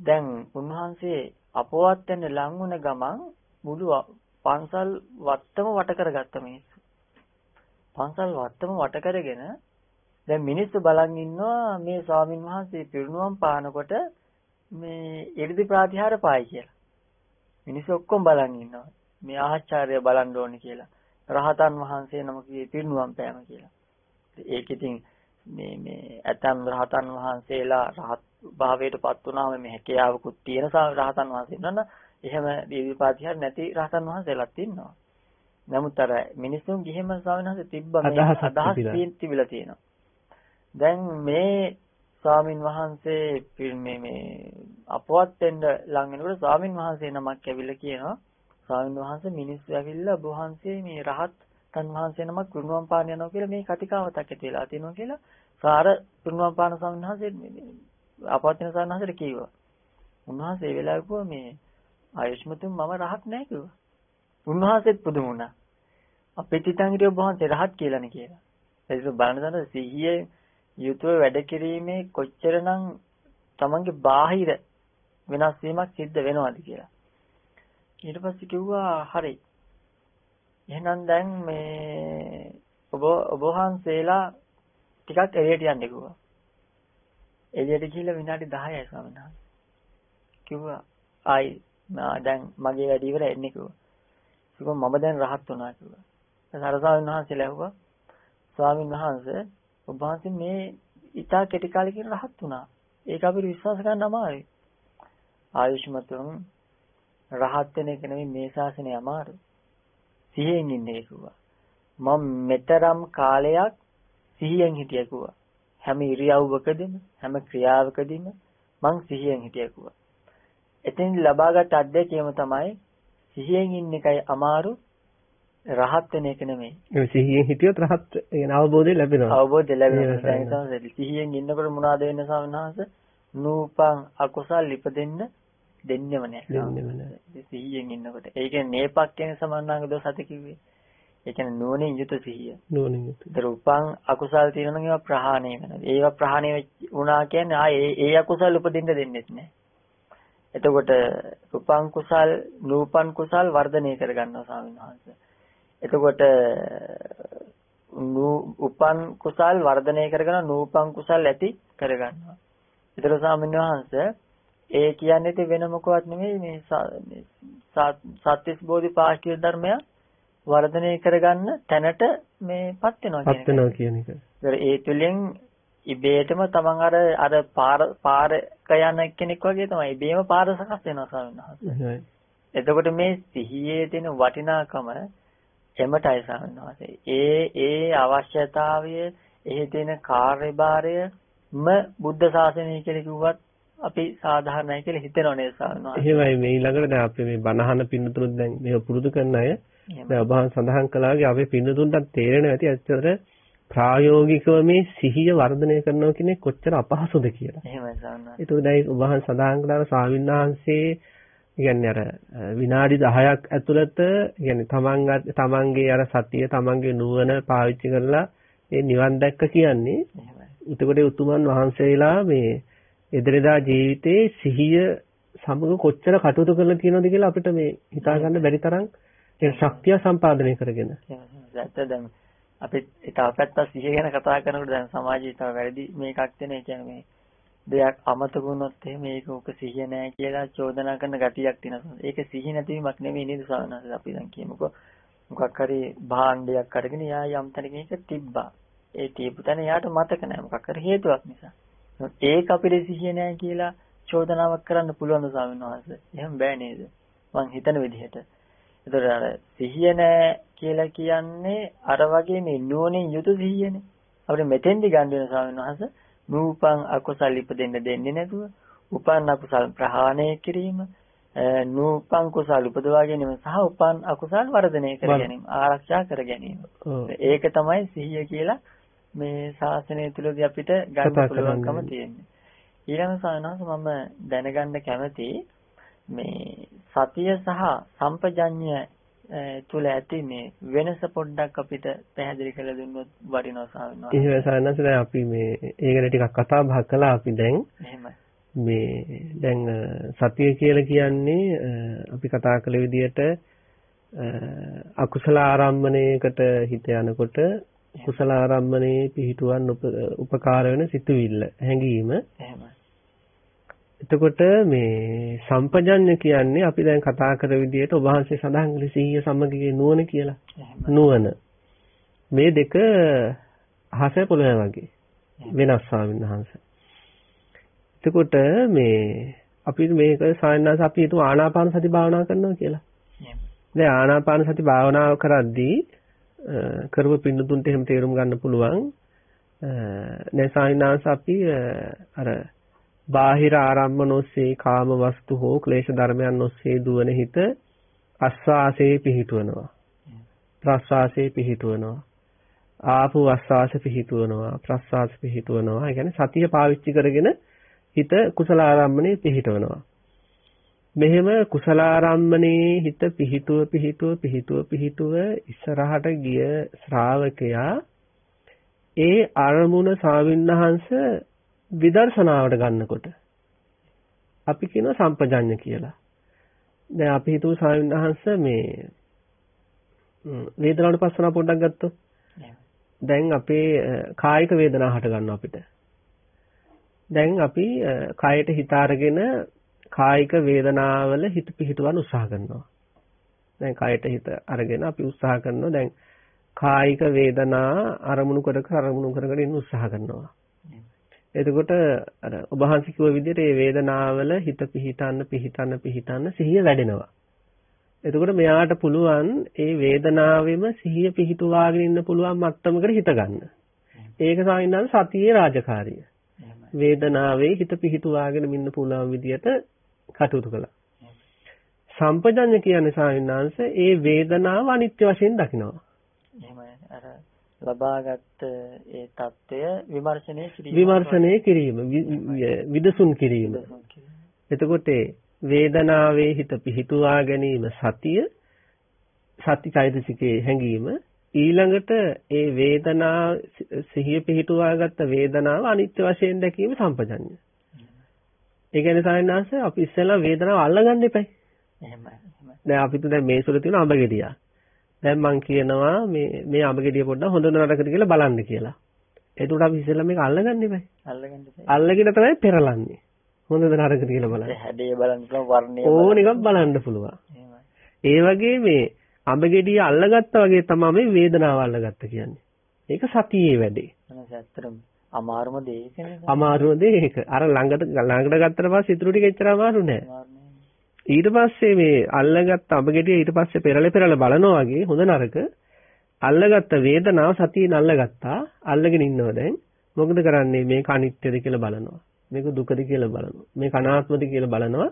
Speaker 2: දැන් උන්වහන්සේ අපවත් වෙන්න ලං වුණ ගමන් මුළු පන්සල් වත්තම වට කරගත්ත මිනිස්සු. පන්සල් වත්තම වට කරගෙන දැන් මිනිස්සු බලන් ඉන්නවා මේ ස්වාමින් වහන්සේ පිරිනුවම් පානකොට මේ 이르දි ප්‍රාතිහාර පායි කියලා. මිනිස්සු ඔක්කොම බලන් ඉන්නවා. මේ ආචාර්ය බලන්න ඕනේ කියලා. රහතන් වහන්සේ නමකගේ පිරිනුවම් පෑම කියලා. ඒක ඉතින් මේ මේ ඇතම් රහතන් වහන්සේලා රහත් භාවයටපත් වුණාම මේ හැකියාවකුත් තියෙන රහතන් වහන්සේ ඉන්නවනම් එහෙම දීවිපාතිහාර නැති රහතන් වහන්සේලාත් ඉන්නවා. නමුත් අර මිනිසුන් ගිහිම ස්වාමීන් වහන්සේ තිබ්බ මේ අදහස් තිබිලා තියෙනවා. දැන් මේ ස්වාමින් වහන්සේ මේ මේ අපවත් වෙන්න ලඟ වෙනකොට ස්වාමින් වහන්සේ නමක් ඇවිල්ලා කියනවා ස්වාමින් වහන්සේ මිනිස්සු ඇවිල්ලා ඔබ වහන්සේ මේ රහත් තන් වහන්සේ නමක් පිරුණුවම් පාන යනවා කියලා මේ කතිකාවතක් ඇති වෙලා තියෙනවා කියලා සාර පිරුණුවම් පාන ස්වාමීන් වහන්සේ අපවත් වෙන ස්වාමීන් වහන්සේට කිව්වා. උන්වහන්සේ ඒ වෙලාවේ කිව්වා මේ ආයුෂ්මතුන් මම රහත් නැහැ කිව්වා. උන්වහන්සේත් පුදුම වුණා. අපිට හිතන් හිටිය ඔබ වහන්සේ රහත් කියලානේ කියලා. ඒක බලන දන සිහියේ යුතුව වැඩ කිරීමේ කොච්චරනම් තමන්ගේ බාහිර වෙනස් වීමක් සිද්ධ වෙනවද කියලා. ඊට පස්සේ කිව්වා හරි. එහෙනම් දැන් මේ ඔබ ඔබ වහන්සේලා ටිකක් එළියට යන්න කිව්වා. එළියට ගිහිල්ලා විනාඩි 10යි ස්වාමීන් වහන්සේ. කිව්වා ආයි දැන් මගේ වැඩ ඉවර එන්නේ කිව්වා. කිව්වා මම දැන් රහත් වුණා කිව්වා. සරසාවින් වහන්සේ ලැබුවා. ස්වාමීන් වහන්සේ ඔබ වහන්සේ මේ ඊටා කෙටි කාලෙකින් රහත් වුණා. ඒක අපිට විශ්වාස කරන්න අමාරුයි. ආයුෂ්මතුන් රහත් වෙන එක නෙමෙයි මේ ශාසනය අමාරු. සිහියෙන් ඉන්නේ කිව්වා. මම මෙතරම් කාලයක් සිහියෙන් හිටියා කිව්වා. හැම ඉරියව්වකදීම හැම ක්‍රියාවකදීම මං සිහියෙන් හිටියා කිව්වා. එතෙන් ලබාගත් අත්දැකීම තමයි සිහියෙන් ඉන්න එකයි අමාරු රහත් වෙන එක නෙමෙයි.
Speaker 1: ඒ සිහියෙන් හිටියොත් රහත් කියන අවබෝධය ලැබෙනවා.
Speaker 2: අවබෝධය ලැබෙනවා. සිහියෙන් ඉන්නකොට මොනවද වෙන්නේ ස්වාමීන් නූපං අකුසල් ඉපදෙන්න දෙන්නෙම නෑ.
Speaker 1: දෙන්නෙම නෑ.
Speaker 2: සිහියෙන් ඉන්නකොට. ඒ කියන්නේ නේපක් කියන සමන්නාංග දොස් අත කිව්වේ. ඒ කියන්නේ නුවණින් යුත සිහිය.
Speaker 1: නුවණින් යුත.
Speaker 2: දරුපං අකුසල් තියෙනවා නම් ඒවා ප්‍රහාණය වෙනවා. ඒවා ප්‍රහාණය වුණා කියන්නේ ආ ඒ අකුසල් උපදින්න දෙන්නෙත් නෑ. එතකොට උපං කුසල් නූපන් කුසල් වර්ධනය කරගන්නවා ස්වාමීන් වහන්සේ. එතකොට උපන් කුසල් වර්ධනය කරගෙන නූපන් කුසල් ඇති කරගන්නවා. ඊතර ස්වාමීන් වහන්සේ ඒ කියන්නේ ඉතින් වෙන මොකවත් නෙමෙයි මේ සත්‍විස් බෝධි පාෂ්ඨිය ධර්මය වර්ධනය කරගන්න තැනට මේපත් වෙනවා
Speaker 1: කියන එක. කියන එක.
Speaker 2: ඒ තුලින් ඉබේටම තමන් අර අර පාර පාරක යන කෙනෙක් වගේ තමයි ඉබේම පාර සකස් වෙනවා ස්වාමීන් වහන්සේ. එතකොට මේ සිහියේ තියෙන වටිනාකම එමටයි ස්වාමීන් ඒ ඒ අවශ්‍යතාවය එහි තියෙන කාර්යභාරයම බුද්ධ ශාසනය කියලා කිව්වත් අපි සාධාරණයි කියලා හිතනව නේද ස්වාමීන්
Speaker 1: එහෙමයි. මේ ඊළඟට දැන් අපි මේ බණහන පින්නතුරුත් දැන් මේක පුරුදු කරන අය දැන් ඔබ සඳහන් කළාගේ අපේ පින්නතුන්ට තේරෙන්නේ නැති ඇත්තට ප්‍රායෝගිකව මේ සිහිය වර්ධනය කරනවා කියන්නේ කොච්චර අපහසුද කියලා.
Speaker 2: එහෙමයි ස්වාමීන්
Speaker 1: ඒක දැන් ඔබ සඳහන් කළා ස්වාමීන් වහන්සේ කියන්නේ අර විනාඩි 10ක් ඇතුළත කියන්නේ තමන් තමන්ගේ අර සතිය තමන්ගේ නුවණ පාවිච්චි කරලා මේ නිවන් දැක්ක කියන්නේ එතකොට උතුමන් වහන්සේලා මේ එදිනෙදා ජීවිතේ සිහිය සමග කොච්චර කටයුතු කරලා තියෙනවද කියලා අපිට මේ හිතා ගන්න බැරි තරම් ඒ ශක්තිය සම්පාදනය කරගෙන.
Speaker 2: ඇත්ත දැන් අපි තව පැත්තක් සිහිය ගැන කතා කරනකොට දැන් සමාජයේ තව වැරදි මේකක් තියෙන ඒ කියන්නේ මේ දෙයක් අමතක වුණොත් එහෙම ඒක උක සිහිය නැහැ කියලා චෝදනා කරන ගතියක් තියෙනවා. ඒක සිහිය නැතිවීමක් නෙමෙයි නේද සානස අපි දැන් කියමුකෝ. මොකක් හරි භාණ්ඩයක් අරගෙන යා යම් තැනක ඒක තිබ්බා. ඒ තියපු තැන යාට මතක නැහැ මොකක් හරි හේතුවක් නිසා. ඒක අපිට සිහිය නැහැ කියලා චෝදනාවක් කරන්න පුළුවන් ස්වාමීන් වහන්සේ. එහෙම බෑ නේද? මං හිතන විදිහට. ඒතර අර සිහිය නැහැ කියලා කියන්නේ අර වගේ මේ නුවණින් යුතු සිහියනේ. අපිට මෙතෙන්දි ගන්න වෙන ස්වාමීන් වහන්සේ නූපන් අකුසල් ඉපදෙන්න දෙන්නේ නැතුව උපන් අකුසල් ප්‍රහාණය කිරීම නූපන් කුසල් උපදවා ගැනීම සහ උපන් අකුසල් වර්ධනය කර ගැනීම ආරක්ෂා කර ගැනීම ඒක තමයි සිහිය කියලා මේ ශාසනය තුළදී අපිට ගන්න පුළුවන්කම තියෙන්නේ ඊළඟ සානහස මම දැනගන්න කැමති මේ සතිය සහ සම්පජඤ්ඤය තුල ඇති මේ වෙනස පොඩ්ඩක් අපිට පැහැදිලි කරලා දුන්නොත් වටිනවා ස්වාමීන් වහන්සේ.
Speaker 1: එහෙම සානස දැන් අපි මේ ඒ ගැන ටිකක් කතා බහ කළා අපි දැන්.
Speaker 2: එහෙමයි.
Speaker 1: මේ දැන් සතිය කියලා කියන්නේ අපි කතා කළ විදිහට අකුසල ආරම්මණයකට හිත යනකොට කුසල ආරම්මණයේ පිහිටුවන් උපකාර වෙන සිතුවිල්ල හැඟීම. එතකොට මේ සම්පජඤ්ඤ කියන්නේ අපි දැන් කතා කර විදිහට ඔබ වහන්සේ සඳහන් කළේ සිහිය සමගියේ නුවණ කියලා. නුවණ. මේ දෙක අහස පොළොව වගේ වෙනස් ස්වාමීන් වහන්සේ. එතකොට මේ අපි මේක සායනාස අපි හිතුව ආනාපාන සති භාවනා කරනවා කියලා. දැන් ආනාපාන සති භාවනාව කරද්දී කරපු පින්නතුන්ට එහෙම තේරුම් ගන්න පුළුවන්. දැන් සායනාස අපි අර බාහිර ආරම්මන ඔස්සේ කාම වස්තු හෝ ක්ලේශ ධර්මයන් ඔස්සේ දුවන හිත අස්වාසේ පිහිටවනවා. ප්‍රස්වාසේ පිහිටවනවා. ආපු අස්වාස පිහිටවනවා. ප්‍රස්වාස පිහිටවනවා. ඒ කියන්නේ සතිය පාවිච්චි කරගෙන හිත කුසල ආරම්මනේ පිහිටවනවා. මෙහෙම කුසල ආරම්මනේ හිත පිහිටුව පිහිටුව පිහිටුව පිහිටුව ඉස්සරහට ගිය ශ්‍රාවකයා ඒ අරමුණ සාවින්නහංශ විදර්ශනාවට ගන්නකොට අපි කියනවා සම්පජඤ්ඤ කියලා. දැන් අපි හිතුව සාවින්නහංශ මේ වේදනාවට පස්සන පොඩ්ඩක් ගත්තොත් දැන් අපේ කායික වේදනා හට ගන්නවා අපිට. දැන් අපි කායට හිත අරගෙන කායික වේදනාවල හිත පිහිටවන්න උත්සාහ කරනවා. දැන් කායට හිත අරගෙන අපි උත්සාහ කරනවා දැන් කායික වේදනා අරමුණු කර කර අරමුණු කරගෙන ඉන්න උත්සාහ කරනවා. එතකොට අර ඔබ වහන්සේ කිව්ව විදිහට මේ වේදනාවල හිත පිහිටන්න පිහිටන්න පිහිටන්න සිහිය වැඩෙනවා. එතකොට මෙයාට පුළුවන් ඒ වේදනාවෙම සිහිය පිහිටුවාගෙන ඉන්න පුළුවන් මට්ටමකට හිත ගන්න. ඒක සාමිනාන සතියේ රාජකාරිය. වේදනාවේ හිත පිහිටුවාගෙන ඉන්න පුළුවන් විදියට කටයුතු කළා. සම්පජඤ්ඤ කියන්නේ සාවින්නාංශ ඒ වේදනාව අනිත්‍ය වශයෙන් දකිනවා.
Speaker 2: එහෙමයි අර ලබාගත් ඒ தত্ত্বය විමර්ශනය කිරීම
Speaker 1: විමර්ශනය කිරීම විදසුන් කිරීම. එතකොට වේදනාවේ හිත පිහිටුවා ගැනීම සතිය සති චෛතසිකයේ හැඟීම ඊළඟට ඒ වේදනා සිහිය පිහිටුවාගත්ත වේදනාව අනිත්‍ය වශයෙන් දැකීම සම්පජඤ්ඤය. ඒ කියන්නේ සායනාංශ අපි ඉස්සෙල්ලා වේදනාව අල්ලගන්න එපයි.
Speaker 2: එහෙමයි.
Speaker 1: දැන් අපිට දැන් මේ සුර තියෙන අඹ ගෙඩියක්. දැන් මං කියනවා මේ මේ අඹ ගෙඩිය පොඩ්ඩක් හොඳ නරකද කියලා බලන්න කියලා. එතකොට අපි ඉස්සෙල්ලා මේක අල්ලගන්න එපයි.
Speaker 2: අල්ලගන්න එපයි.
Speaker 1: අල්ලගෙන තමයි පෙරලන්නේ. හොඳද නරකද කියලා බලන්න.
Speaker 2: හැඩය බලන්න පුළුවන් වර්ණය
Speaker 1: ඕන එකක් බලන්න පුළුවන්. ඒ වගේ මේ අඹ ගෙඩිය අල්ලගත්තා වගේ තමයි මේ වේදනාව අල්ලගත්ත කියන්නේ. ඒක සතියේ වැඩේ.
Speaker 2: ඇත්තටම අමාරුම දේ ඒකනේ.
Speaker 1: අමාරුම දේ ඒක. අර ළඟට ළඟට ගත්තට පස්සේ ඉතුරු ටික එච්චර අමාරු නෑ. ඊට පස්සේ මේ අල්ලගත්ත අඹ ගෙඩිය ඊට පස්සේ පෙරල පෙරල බලනවා වගේ හොඳ නරක අල්ලගත්ත වේදනාව සතියෙන් අල්ලගත්තා. අල්ලගෙන ඉන්නවා දැන්. මොකද කරන්නේ මේක අනිත්‍යද කියලා බලනවා. මේක දුකද කියලා බලනවා. මේක අනාත්මද කියලා බලනවා.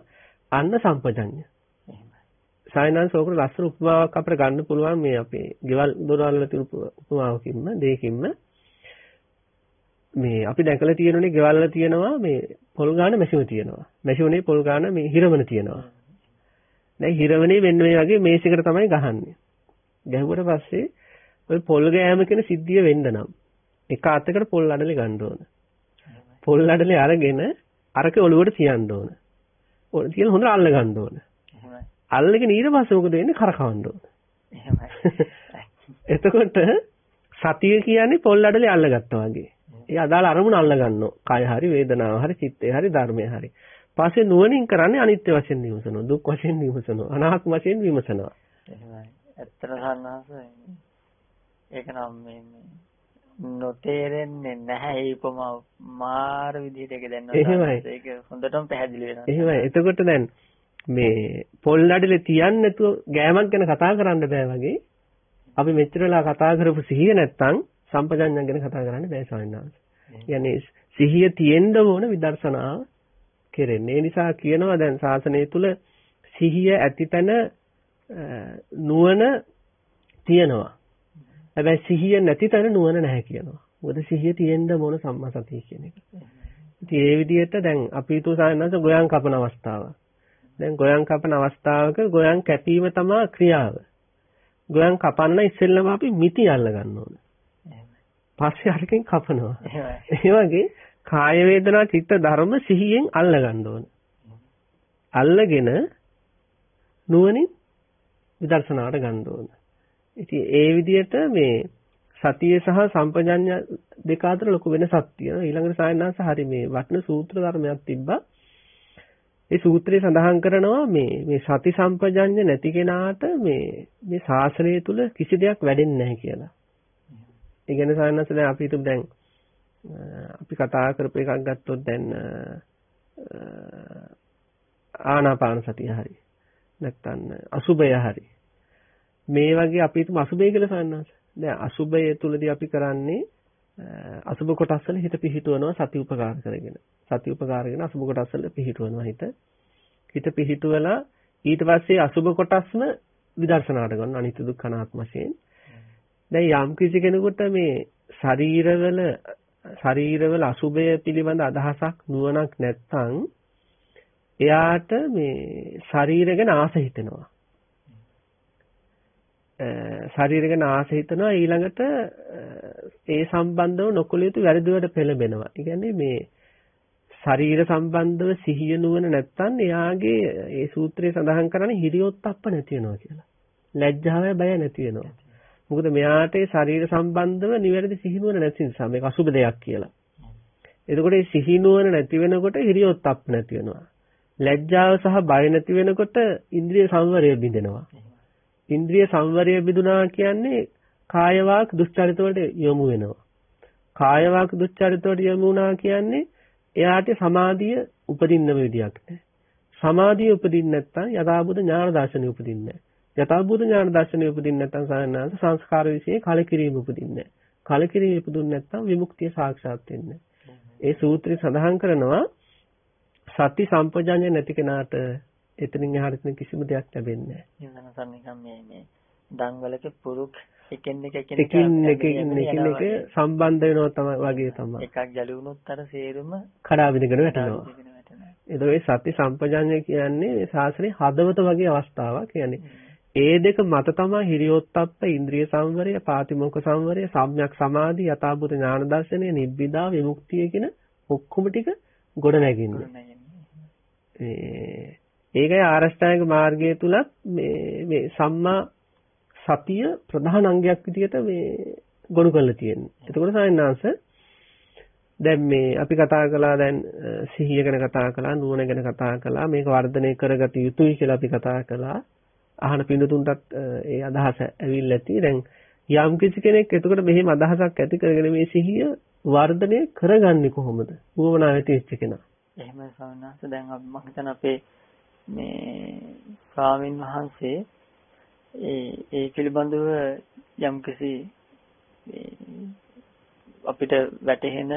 Speaker 1: අන්න සම්පජඤ්ඤ. සායනන්ස ඕකට ලස්සන උපමාවක් අපිට ගන්න පුළුවන් මේ අපේ ගෙවල් දොරවල් වල තියෙන උපමාවකින්ම දෙයකින්ම මේ අපි දැකලා තියෙනනේ ගෙවල් වල තියෙනවා මේ පොල් ගාන මැෂිම තියෙනවා. මැෂිමනේ පොල් ගාන මේ හිරවන තියෙනවා. දැන් හිරවනේ වෙන්න මේ වගේ මේසයකට තමයි ගහන්නේ. ගැහුවට පස්සේ ওই පොල් ගෑම කියන සිද්ධිය වෙන්න නම් එක අතකට පොල් අඩලේ ගන්න ඕන. පොල් අඩලේ අරගෙන අරක ඔලුවට තියන්න ඕන. ඔය තියලා හොඳට අල්ල ගන්න ඕන. අල්ලගෙන ඊට පස්සේ මොකද වෙන්නේ කරකවන්න ඕන. එතකොට සතිය කියන්නේ පොල් අඩලේ අල්ලගත්තා වගේ. ඒ අදාළ අරමුණ අල්ල ගන්නවා. කය හරි වේදනාව හරි චිත්තය හරි ධර්මය හරි. පස්සේ නුවණින් කරන්නේ අනිත්‍ය වශයෙන් විමසනවා. දුක් වශයෙන් විමසනවා. අනාත්ම වශයෙන් විමසනවා.
Speaker 2: එහෙමයි. ඇත්තට සන්නාස ඒක නම් මේ නොතේරෙන්නේ නැහැ ඒ උපමාව මාර විදිහට ඒක දැන් ඒක හොඳටම පැහැදිලි වෙනවා.
Speaker 1: එහෙමයි. එතකොට දැන් මේ පොල් අඩලේ තියන්නේ නැතුව ගෑමක් ගැන කතා කරන්න බෑ වගේ අපි මෙච්චර වෙලා කතා කරපු සිහිය නැත්තම් සම්පජඤ්ඤයක් ගැන කතා කරන්න බෑ ස්වාමීන් වහන්සේ. يعني සිහිය තියෙන්න ඕන විදර්ශනාව කෙරෙන්නේ. ඒ නිසා කියනවා දැන් ශාසනය තුල සිහිය ඇතිතන නුවණ තියෙනවා. හැබැයි සිහිය නැති තැන නුවණ නැහැ කියනවා. මොකද සිහිය තියෙන්න මොන සම්මා සතිය කියන එක. ඉතින් ඒ විදිහට දැන් අපි හිතුව සායනස ගෝයන් කපන අවස්ථාව. දැන් ගෝයන් කපන අවස්ථාවක ගෝයන් කැපීම තමයි ක්‍රියාව. ගෝයන් කපන්න ඉස්සෙල්ලම අපි මිටි අල්ල ගන්න ඕන. පස්සේ අරකින් කපනවා. ඒ වගේ කාය වේදනා චිත්ත ධර්ම සිහියෙන් අල්ල ගන්න ඕන. අල්ලගෙන නුවණින් විදර්ශනාවට ගන්න ඕන. ඉතින් ඒ විදිහට මේ සතිය සහ සම්පජඤ්ඤ දෙක අතර ලොකු වෙනසක් තියෙනවා. ඊළඟට සායනාස හරි මේ වටින සූත්‍ර ධර්මයක් තිබ්බා. ඒ සූත්‍රයේ සඳහන් කරනවා මේ මේ සති සම්පජඤ්ඤ නැති කෙනාට මේ මේ ශාසනය තුල කිසි දෙයක් වැඩෙන්නේ නැහැ කියලා. ඒ කියන්නේ සායනාස දැන් අපි හිතමු දැන් අපි කතා කරපු එකක් ගත්තොත් දැන් ආනාපාන සතිය හරි නැත්තම් අසුබය හරි. මේ වගේ අපි හිතමු අසුබය කියලා සන්නස දැන් අසුබය තුලදී අපි කරන්නේ අසුබ කොටස් වල හිත පිහිටවනවා සති උපකාර කරගෙන. සති උපකාර කරගෙන අසුබ කොටස් වල පිහිටවනවා හිත. හිත පිහිටුවලා ඊට පස්සේ අසුබ කොටස්ම විදර්ශනාට ගන්න අනිත්‍ය දුක්ඛ අනාත්ම වශයෙන්. දැන් යම් කිසි කෙනෙකුට මේ ශරීරවල ශරීරවල අසුබය පිළිබඳ අදහසක් නුවණක් නැත්නම් එයාට මේ ශරීරය ගැන ආස හිතෙනවා. ශරීරය ගැන ආස හිතනවා ඊළඟට ඒ සම්බන්ධව නොකළ යුතු වැරදි වැඩ පෙළඹෙනවා. ඒ කියන්නේ මේ ශරීර සම්බන්ධව සිහිය නුවණ නැත්නම් එයාගේ ඒ සූත්‍රයේ සඳහන් කරන්නේ හිරියොත්ප්ප නැති වෙනවා කියලා. ලැජ්ජාව බය නැති වෙනවා. මොකද මෙයාට ඒ ශරීර සම්බන්ධව නිවැරදි සිහිනුවන නැති නිසා මේක අසුබ දෙයක් කියලා. එතකොට මේ සිහිනුවන නැති වෙනකොට හිරියොත්ප්ප නැති වෙනවා. ලැජ්ජාව සහ බය නැති වෙනකොට ඉන්ද්‍රිය සංවරය බිඳෙනවා. ඉන්ද්‍රිය සංවරය බිඳුනා කියන්නේ කාය වාක් දුස්චරිත වලට යොමු වෙනවා. කාය වාක් දුස්චරිත වලට යොමු වුණා කියන්නේ එයාට සමාධිය උපදින්නම විදියක් නැහැ. සමාධිය උපදින්නේ නැත්නම් යථාභූත ඥාන දර්ශනය උපදින්නේ නැහැ. යථාභූත ඥාන දර්ශනය උපදින්න නැත්නම් සායනාංශ සංස්කාර વિશે කලකිරීම උපදින්නේ කලකිරීම ඉපදුන්නේ නැත්නම් විමුක්තිය සාක්ෂාත් වෙන්නේ ඒ සූත්‍රය සඳහන් කරනවා සති සම්පජාඤ්ඤ නැති කෙනාට එතනින් එහාට කිසිම දෙයක් ලැබෙන්නේ
Speaker 2: නැහැ. දන්වලක පුරුක් එකින් එක
Speaker 1: එකින් එක එකින් එක සම්බන්ධ වෙනවා තමයි වගේ තමයි.
Speaker 2: එකක් ජලි වුණොත් අර සේරුම
Speaker 1: කඩා විදගෙන වැටෙනවා. ඒතකොට සති සම්පජාඤ්ඤ කියන්නේ මේ ශාසනයේ හදවත වගේ අවස්ථාවක්. කියන්නේ ඒ දෙක මත තමයි හිරියොත්ප්ප ඉන්ද්‍රිය සංවරය, පාතිමෝක සංවරය, සම්්‍යක් සමාධි, යථාභූත ඥාන දර්ශනය, නිබ්බිදා විමුක්තිය කියන ඔක්කොම ටික ගොඩ නැගින්නේ. ඒකයි ආරෂ්ඨායක මාර්ගය තුලත් මේ මේ සම්මා සතිය ප්‍රධාන අංගයක් විදිහට මේ ගොනු කරලා තියෙන්නේ. එතකොට සායනාංශ දැන් මේ අපි කතා කළා දැන් සිහිය ගැන කතා කළා නුවණ ගැන කතා කළා මේක වර්ධනය කරගත යුතුයි කියලා අපි කතා කළා අහන පින්නතුන්ටත් ඒ අදහස ඇවිල්ලා ඇති. දැන් යම් කිසි කෙනෙක් එතකොට මෙහෙම අදහසක් ඇති කරගෙන මේ සිහිය වර්ධනය කරගන්නේ කොහොමද? උවමනා වෙතිච්ච කෙනා.
Speaker 2: එහෙම සවනාස දැන් අපි මම හිතන අපේ මේ ස්වාමින් වහන්සේ ඒ ඒ පිළිබඳව යම්කිසි අපිට වැටහෙන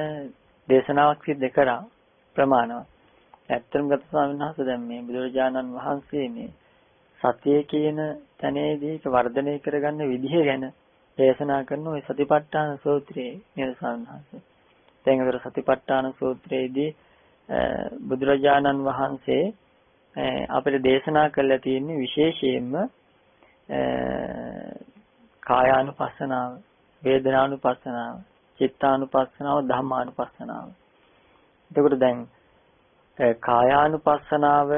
Speaker 2: දේශනාවක් සිද්ධ කරා ප්‍රමාණවත්. ඇත්තම ගත ස්වාමීන් වහන්සේ දැන් මේ බුදුරජාණන් වහන්සේ මේ සතිය කියන තැනේදී ඒක වර්ධනය කරගන්න විදිහ ගැන දේශනා කරන ওই සතිපට්ඨාන සූත්‍රයේ නේද සාමහස. දැන් අතර සතිපට්ඨාන සූත්‍රයේදී බුදුරජාණන් වහන්සේ අපිට දේශනා කළා තියෙන්නේ විශේෂයෙන්ම කායානුපස්සනාව, වේදනානුපස්සනාව, චිත්තානුපස්සනාව, ධම්මානුපස්සනාව. එතකොට දැන් කායානුපස්සනාව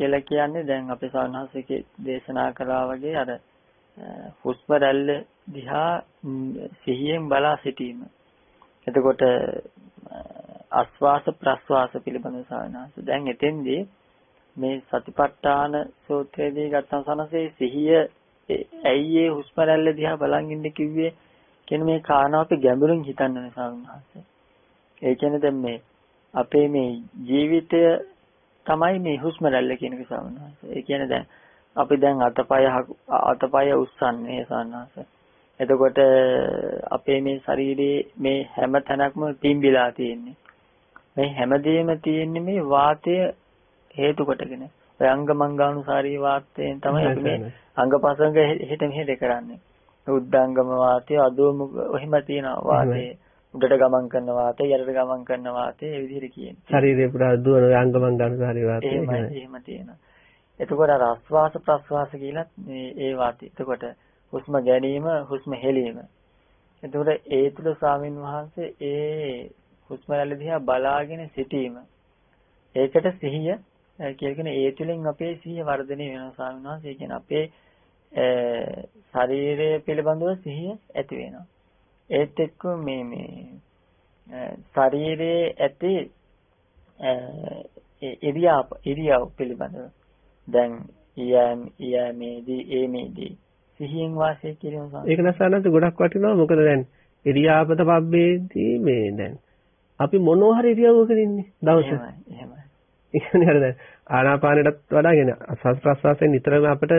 Speaker 2: කියලා කියන්නේ දැන් අපේ සවනහසකේ දේශනා කළා වගේ අර හුස්ම රැල්ල දිහා සිහියෙන් බලා සිටීම. එතකොට ආස්වාස ප්‍රස්වාස පිළිබඳ සවනහස දැන් එතෙන්දී මේ සතිපට්ඨාන සූත්‍රයේදී ගත්තම සනසේ සිහිය ඇයි ඒ හුස්ම රැල්ල දිහා බලන් ඉන්න කිව්වේ කියන මේ කාරණාව අපි ගැඹුරින් හිතන්න ඕනේ සවනහස. ඒ කියන්නේ දැන් මේ අපේ මේ ජීවිතය තමයි මේ හුස්ම රැල්ල කියන එක සවනහස. ඒ කියන්නේ දැන් අපි දැන් අතපය අතපය උස්සන්නේ සවනහස. එතකොට අපේ මේ ශරීරයේ මේ හැම තැනක්ම පිම්බිලා තියෙන්නේ. මේ හැමදේම තියෙන්නේ මේ වාතය හේතු කොටගෙන. ඔය අංගමංගානුසාරී වාතයෙන් තමයි අපි මේ අංගපසංග හෙට මෙහෙට කරන්නේ. උද්දංගම වාතය අදෝම එහෙම තියෙනවා වාතය. උඩට ගමන් කරන වාතය යටට ගමන් කරන වාතය ඒ විදිහට කියන්නේ.
Speaker 1: ශරීරේ පුරා දුවන අංගමං ගන්නසාරි වාතය.
Speaker 2: එහෙමයි එහෙම තියෙනවා. එතකොට අර ආස්වාස ප්‍රස්වාස කියලා මේ ඒ වාතය. එතකොට හුස්ම ගැනීම හුස්ම හෙලීම. එතකොට ඒ තුල ස්වාමින් වහන්සේ ඒ හුස්ම රැල්ල දිහා බලාගෙන සිටීම. ඒකට සිහිය කියලාගෙන ඒ තුලින් අපේ සිහිය වර්ධනය වෙනවා ස්වාමීන් වහන්සේ. ඒ කියන්නේ අපේ ශරීරය පිළිබඳව සිහිය ඇති වෙනවා. ඒත් එක්ක මේ මේ ශරීරයේ ඇති ඉරියාප ඉරියව් පිළිබඳව. දැන් ඊයම් ඊයමේදී ඒමේදී සිහියෙන් වාසය කිරීම
Speaker 1: ඒක නැසනත් ගොඩක් වටිනවා. මොකද දැන් ඉරියාපත පබ්බේදී මේ දැන් අපි මොනවා හරි ඉරියව්වක ඉන්නේ. දවසේ.
Speaker 2: එහෙමයි
Speaker 1: ඒ කියන්නේ අර දැන් ආනාපානෙටත් වඩා කියන ආස්වාස් ප්‍රස්වාසයෙන් නිතරම අපිට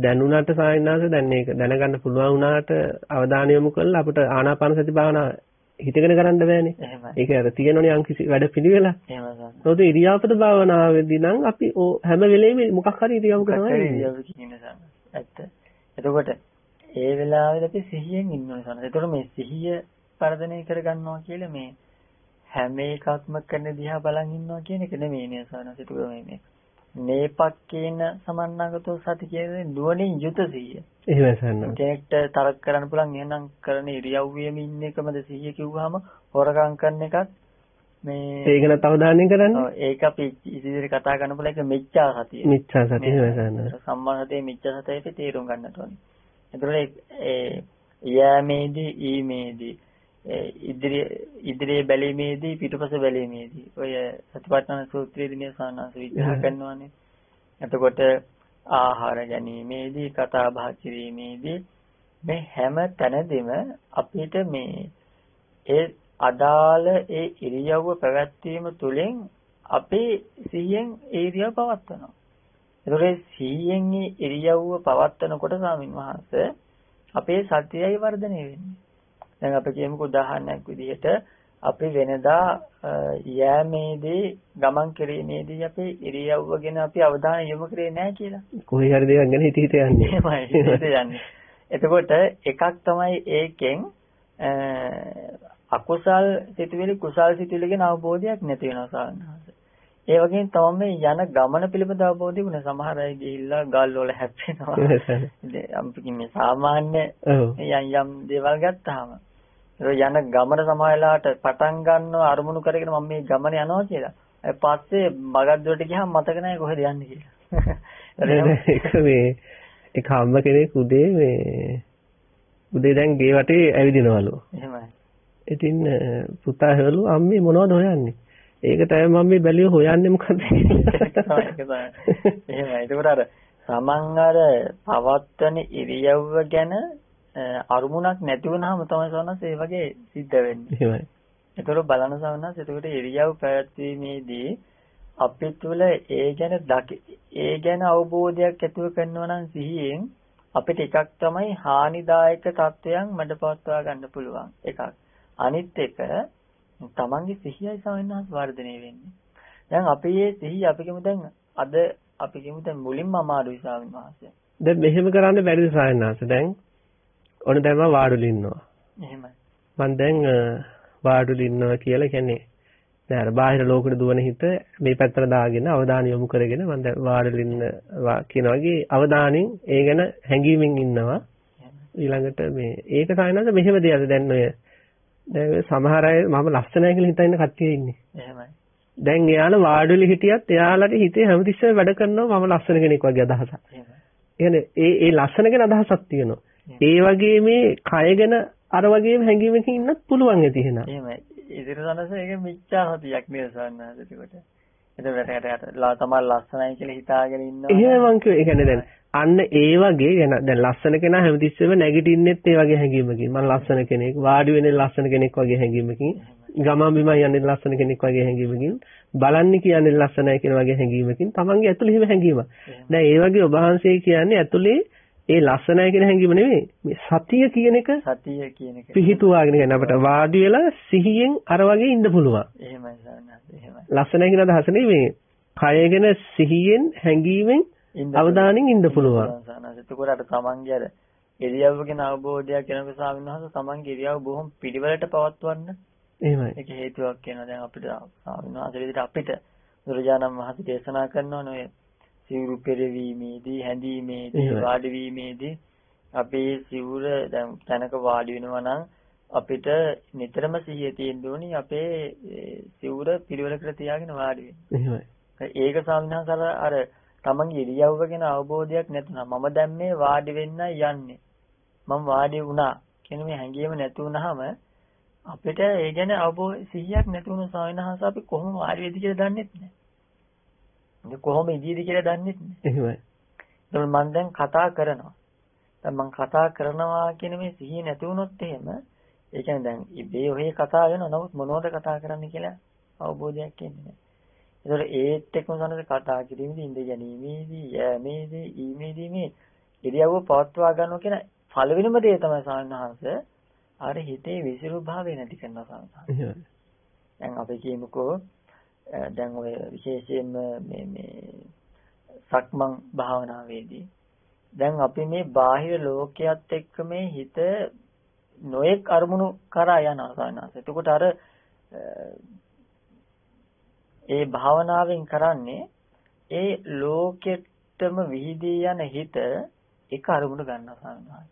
Speaker 1: දැනුණාට සායනාස දැන් මේක දැනගන්න පුළුවන් වුණාට අවධානය යොමු කරලා අපිට ආනාපාන සති භාවනාව හිතගෙන කරන්න බෑනේ. ඒක අර තියෙනෝනේ යම් කිසි වැඩ
Speaker 2: සාන.
Speaker 1: මොකද ඉරියාපත භාවනාවේදී නම් අපි හැම වෙලෙම මොකක් හරි
Speaker 2: කියන සාන. ඇත්ත. එතකොට ඒ වෙලාවෙදී අපි සිහියෙන් ඉන්න ඕනේ සාන. එතකොට මේ සිහිය වර්ධනය කරගන්නවා කියලා මේ හැම එකක්ම කරන දිහා බලන් ඉන්නවා කියන එක නෙමෙයි නේ සාන. එතකොට මේ නේපක්කේන සමන්නාගතෝ සති කියන්නේ නුවණින් යුත සිහිය.
Speaker 1: එහෙමයි සන්න.
Speaker 2: කෙනෙක්ට තරක් කරන්න පුළුවන් එහෙනම් කරන ඉරියව්වෙම ඉන්න එකමද සිහිය කිව්වහම හොරකම් කරන එකත් මේ
Speaker 1: ඒක නත් අවධානය කරන්නේ.
Speaker 2: ඔව් ඒක අපි ඉදිරියට කතා කරන්න පුළුවන් ඒක මිච්ඡා සතිය.
Speaker 1: මිච්ඡා සතිය එහෙමයි සන්න.
Speaker 2: සම්මා සතිය මිච්ඡා සතියට තේරුම් ගන්නට ඕනේ. එතකොට ඒ යෑමේදී ඊමේදී ඉදිරිය ඉදිරියේ බැලීමේදී පිටුපස බැලීමේදී ඔය සතිපට්ඨාන සූත්‍රයේදී මේ සානාස විග්‍රහ කරනවානේ. එතකොට ආහාර ගැනීමේදී කතා බහ කිරීමේදී මේ හැම තැනදීම අපිට මේ ඒ අදාළ ඒ ඉරියව්ව පැවැත්වීම තුළින් අපේ සිහියෙන් ඒ ඉරියව්ව පවත්වනවා. ඒතකොට සිහියෙන් ඉරියව්ව පවත්වනකොට ස්වාමින් වහන්සේ අපේ සතියයි වර්ධනය වෙන්නේ. දැන් අපි කියමුකෝ උදාහරණයක් විදිහට අපි වෙනදා යෑමේදී ගමන් කිරීමේදී අපේ ඉරියව්ව ගැන අපි අවධානය යොමු කරේ නැහැ කියලා.
Speaker 1: කොහේ හරි දෙයක් ගැන හිත හිත යන්නේ.
Speaker 2: එහෙමයි හිත යන්නේ. එතකොට එකක් තමයි ඒකෙන් අකුසල් සිතුවිලි කුසල් සිතුවිලි ගැන අවබෝධයක් නැති වෙනවා සාමාන්‍යයෙන්. ඒ වගේම තමයි යන ගමන පිළිබඳ අවබෝධය වුණ සමහර අය ගිහිල්ලා ගල් වල හැප්පෙනවා. අපි මේ සාමාන්‍ය යම් යම් දේවල් ගත්තාම යන ගමන සමහරලාට පටන් ගන්නව අරමුණු කරගෙන මම මේ ගමන යනවා කියලා. ඒ පස්සේ මගක් දුරට ගියාම මතක නැහැ කොහෙද යන්නේ කියලා.
Speaker 1: ඒක මේ ඒක අම්ම කෙනෙක් උදේ මේ උදේ දැන් ගේ වටේ ඇවිදිනවලු.
Speaker 2: එහෙමයි.
Speaker 1: ඉතින් පුතා හෙවලු අම්මේ මොනවද හොයන්නේ? ඒක තමයි මම මේ බැලිය හොයන්නේ මොකද
Speaker 2: කියලා. එහෙමයි. ඒකට අර සමන් අර පවත්තන ඉරියව්ව ගැන අරුමුණක් නැති වුනහම තමයි සවනස් ඒ වගේ සිද්ධ වෙන්නේ.
Speaker 1: එහෙමයි.
Speaker 2: ඒතකොට බලන සවනස් එතකොට ඉරියව් පැවැත්වීමේදී අපි තුල ඒ ගැන ඒ ගැන අවබෝධයක් ඇතුව කරනවා නම් සිහියෙන් අපිට එකක් තමයි හානිදායක තත්වයන් මඩපවත්වා ගන්න පුළුවන් එකක්. අනිත් එක තමන්ගේ සිහියයි සවෙන්නහස් වර්ධනය වෙන්නේ. දැන් අපි මේ සිහිය අපි කියමු දැන් අද අපි කියමු දැන් මුලින්ම අමාරුයි ස්වාමීන් වහන්සේ.
Speaker 1: දැන් මෙහෙම කරන්න බැරිද සායනාස දැන් ඔන්න දැන් මම වාඩුල ඉන්නවා.
Speaker 2: එහෙමයි.
Speaker 1: මම දැන් වාඩුල ඉන්නවා කියලා කියන්නේ දැන් අර බාහිර ලෝකෙට දුවන හිත මේ පැත්තට දාගෙන අවධානය යොමු කරගෙන මම දැන් වාඩුල ඉන්නවා කියන වගේ අවධානයෙන් ඒ ගැන හැඟීමෙන් ඉන්නවා. ඊළඟට මේ ඒක සායනද මෙහෙම දෙයක්ද දැන් ඔය දැන් සමහර අය මම ලස්සනයි කියලා හිතන කට්ටිය ඉන්නේ.
Speaker 2: එහෙමයි.
Speaker 1: දැන් එයාලා වාඩුවල හිටියත් එයාලට හිතේ හැමතිස්සෙම වැඩ කරනවා මම ලස්සන කෙනෙක් වගේ අදහසක්. එහෙමයි. ඒ ඒ ලස්සන ගැන අදහසක් තියෙනවා. ඒ වගේ මේ කය ගැන අර වගේම හැඟීමකින් ඉන්නත් පුළුවන් ඇති එහෙනම්.
Speaker 2: එහෙමයි. ඉදිරි සනස ඒක මිච්ඡා නේද සන්නහස ඒකට. එතකොට ලා තමයි ලස්සනයි කියලා හිතාගෙන ඉන්නවා.
Speaker 1: එහෙම මං කිව්වේ. ඒ කියන්නේ දැන් අන්න ඒ වගේ ගැන දැන් ලස්සන කෙනා හැමතිස්සෙම නැගිටින්නෙත් ඒ වගේ හැඟීමකින්. මම ලස්සන කෙනෙක්, වාඩි වෙන්නේ ලස්සන කෙනෙක් වගේ හැඟීමකින්. ගමන් බිමන් යන්නේ ලස්සන කෙනෙක් වගේ හැඟීමකින්. බලන්නේ කියන්නේ ලස්සනයි කියන වගේ හැඟීමකින්. Tamange ඇතුළේ එහෙම හැඟීමක්. දැන් ඒ වගේ ඔබ කියන්නේ ඇතුළේ ඒ ලස්සනයි කියන හැඟීම නෙමෙයි මේ සතිය කියන එක
Speaker 2: සතිය කියන එක.
Speaker 1: පිහිටුවාගෙන යන අපිට වාඩි වෙලා සිහියෙන් අර වගේ ඉන්න පුළුවන්.
Speaker 2: එහෙමයි සාරණත් එහෙමයි.
Speaker 1: ලස්සනයි කියන අදහස නෙමෙයි කය ගැන සිහියෙන් හැඟීමෙන් අවධානයෙන් ඉන්න පුළුවන්.
Speaker 2: සාරණත්. එතකොට අර තමන්ගේ අර ඉරියව්ව ගැන අවබෝධයක් වෙනකොට ස්වාමීන් වහන්සේ තමන්ගේ ඉරියව් බොහොම පිළිවෙලට පවත්වන්න
Speaker 1: එහෙමයි.
Speaker 2: ඒක හේතුවක් වෙනවා. දැන් අපිට ස්වාමීන් වහන්සේ විදිහට අපිට බුදුරජාණන් වහන්සේ දේශනා කරනවා නෝ සිවුරු පෙරවීමේදී හැඳීමේදී වාඩි වීමේදී අපේ සිවුර දැන් තැනක වාඩි වෙනවා නම් අපිට නිතරම සිහිය තියෙන්න ඕනි අපේ සිවුර පිළිවෙලකට තියාගෙන වාඩි වෙන්න. ඒක සාමිනහසර අර තමන්ගේ ඉරියව්ව ගැන අවබෝධයක් නැතුණා. මම දැන් මේ වාඩි වෙන්න යන්නේ. මම වාඩි වුණා කියන මේ හැඟීම නැති වුනහම අපිට ඒ ගැන අවබෝධ සිහියක් නැති වුණු සාමිනහස අපි කොහොම වාඩි වෙද කියලා දන්නේ නැහැ. කොහොම ඉදීද කියලා දන්නේ නැහැ.
Speaker 1: එහෙමයි.
Speaker 2: ඒතකොට මම දැන් කතා කරනවා. දැන් මම කතා කරනවා කියන මේ සිහිය නැති වුණොත් එහෙම ඒ කියන්නේ දැන් ඉබේ ඔහේ කතා වෙනවා. නමුත් මොනවද කතා කරන්න කියලා අවබෝධයක් එන්නේ නැහැ. ඒත් එක්කම සනස කතා කිරීමේදී ඉඳ ගැනීමේදී යෑමේදී ඊමේදී මේ ඉරියව්ව පවත්වා ගන්නවා කියන පළවෙනිම දේ තමයි සාමනහස අර හිතේ විසිරු භාවය නැති කරනවා සාමනහස. දැන් අපි කියමුකෝ දැන් ඔය විශේෂයෙන්ම මේ මේ සක්මන් භාවනාවේදී දැන් අපි මේ බාහිර ලෝකයක් එක්ක මේ හිත නොඑක් අරමුණු කරා යනවා සානස. එතකොට අර ඒ භාවනාවෙන් කරන්නේ ඒ ලෝකෙටම විහිදී යන හිත එක අරමුණු ගන්නවා සානස.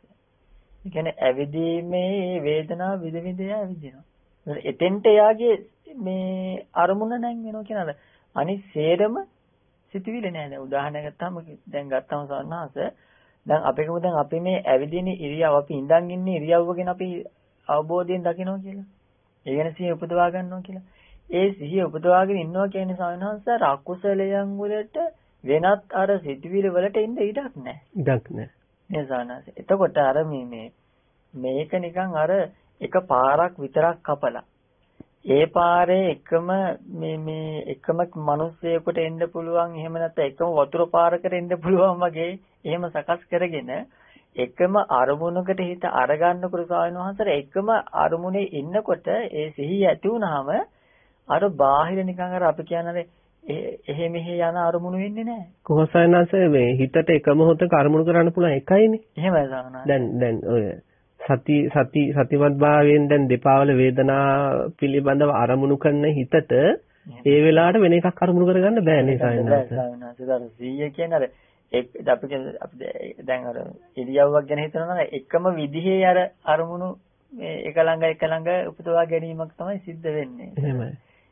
Speaker 2: ඒ කියන්නේ ඇවිදීමේ වේදනාව විද විද ඇවිදිනවා. එතෙන්ට යාගේ මේ අරමුණ නැන් වෙනවා කියන අර අනිත් සේරම සිතුවිලි නෑ. දැන් උදාහරණයක් ගත්තාම දැන් ගත්තම සවන්හස දැන් අපේකම දැන් අපි මේ ඇවිදින ඉරියව් අපි ඉඳන් ඉන්නේ ඉරියව්ව ගැන අපි අවබෝධයෙන් දකිනවා කියලා. ඒ ගැන සිහිය උපදවා ගන්නවා කියලා. ඒ සිහිය උපදවාගෙන ඉන්නවා කියන්නේ සවන්හස අකුසලයන් වලට වෙනත් අර සිතුවිලි වලට ඉන්න ඉඩක් නෑ.
Speaker 1: ඉඩක් නෑ.
Speaker 2: එතකොට අර මේ මේක නිකන් අර එක පාරක් විතරක් කපලා ඒ පාරේ එකම මේ මේ එකම මිනිස්සෙකුට එන්න පුළුවන් එහෙම නැත්නම් එකම වතුර පාරකට එන්න පුළුවන් වගේ එහෙම සකස් කරගෙන එකම අරමුණකට හිත අරගන්නකොට ස්වාමීන් වහන්සේ එකම අරමුණේ ඉන්නකොට ඒ සිහිය ඇති වුනහම අර බාහිර නිකන් අර අපි කියන්නේ එහෙ මෙහෙ යන අරමුණු වෙන්නේ නැහැ.
Speaker 1: කොහොසයන්anse මේ හිතට එකම මොහොතක අරමුණු කරන්න පුළුවන් එකයිනේ.
Speaker 2: එහෙමයි සාහනා.
Speaker 1: දැන් දැන් ඔය සති සති සතිමත් භාවයෙන් දැන් දෙපාවල වේදනා පිළිබඳව අරමුණු කරන හිතට ඒ වෙලාවට වෙන එකක් අරමුණු කරගන්න බෑ නේ
Speaker 2: සායනාස. අපි දැන් අර ඉරියව්වක් ගැන හිතනවා නම් එකම විදිහේ අර අරමුණු මේ එක ළඟ එක ළඟ උපදවා ගැනීමක් තමයි සිද්ධ වෙන්නේ.
Speaker 1: එහෙමයි.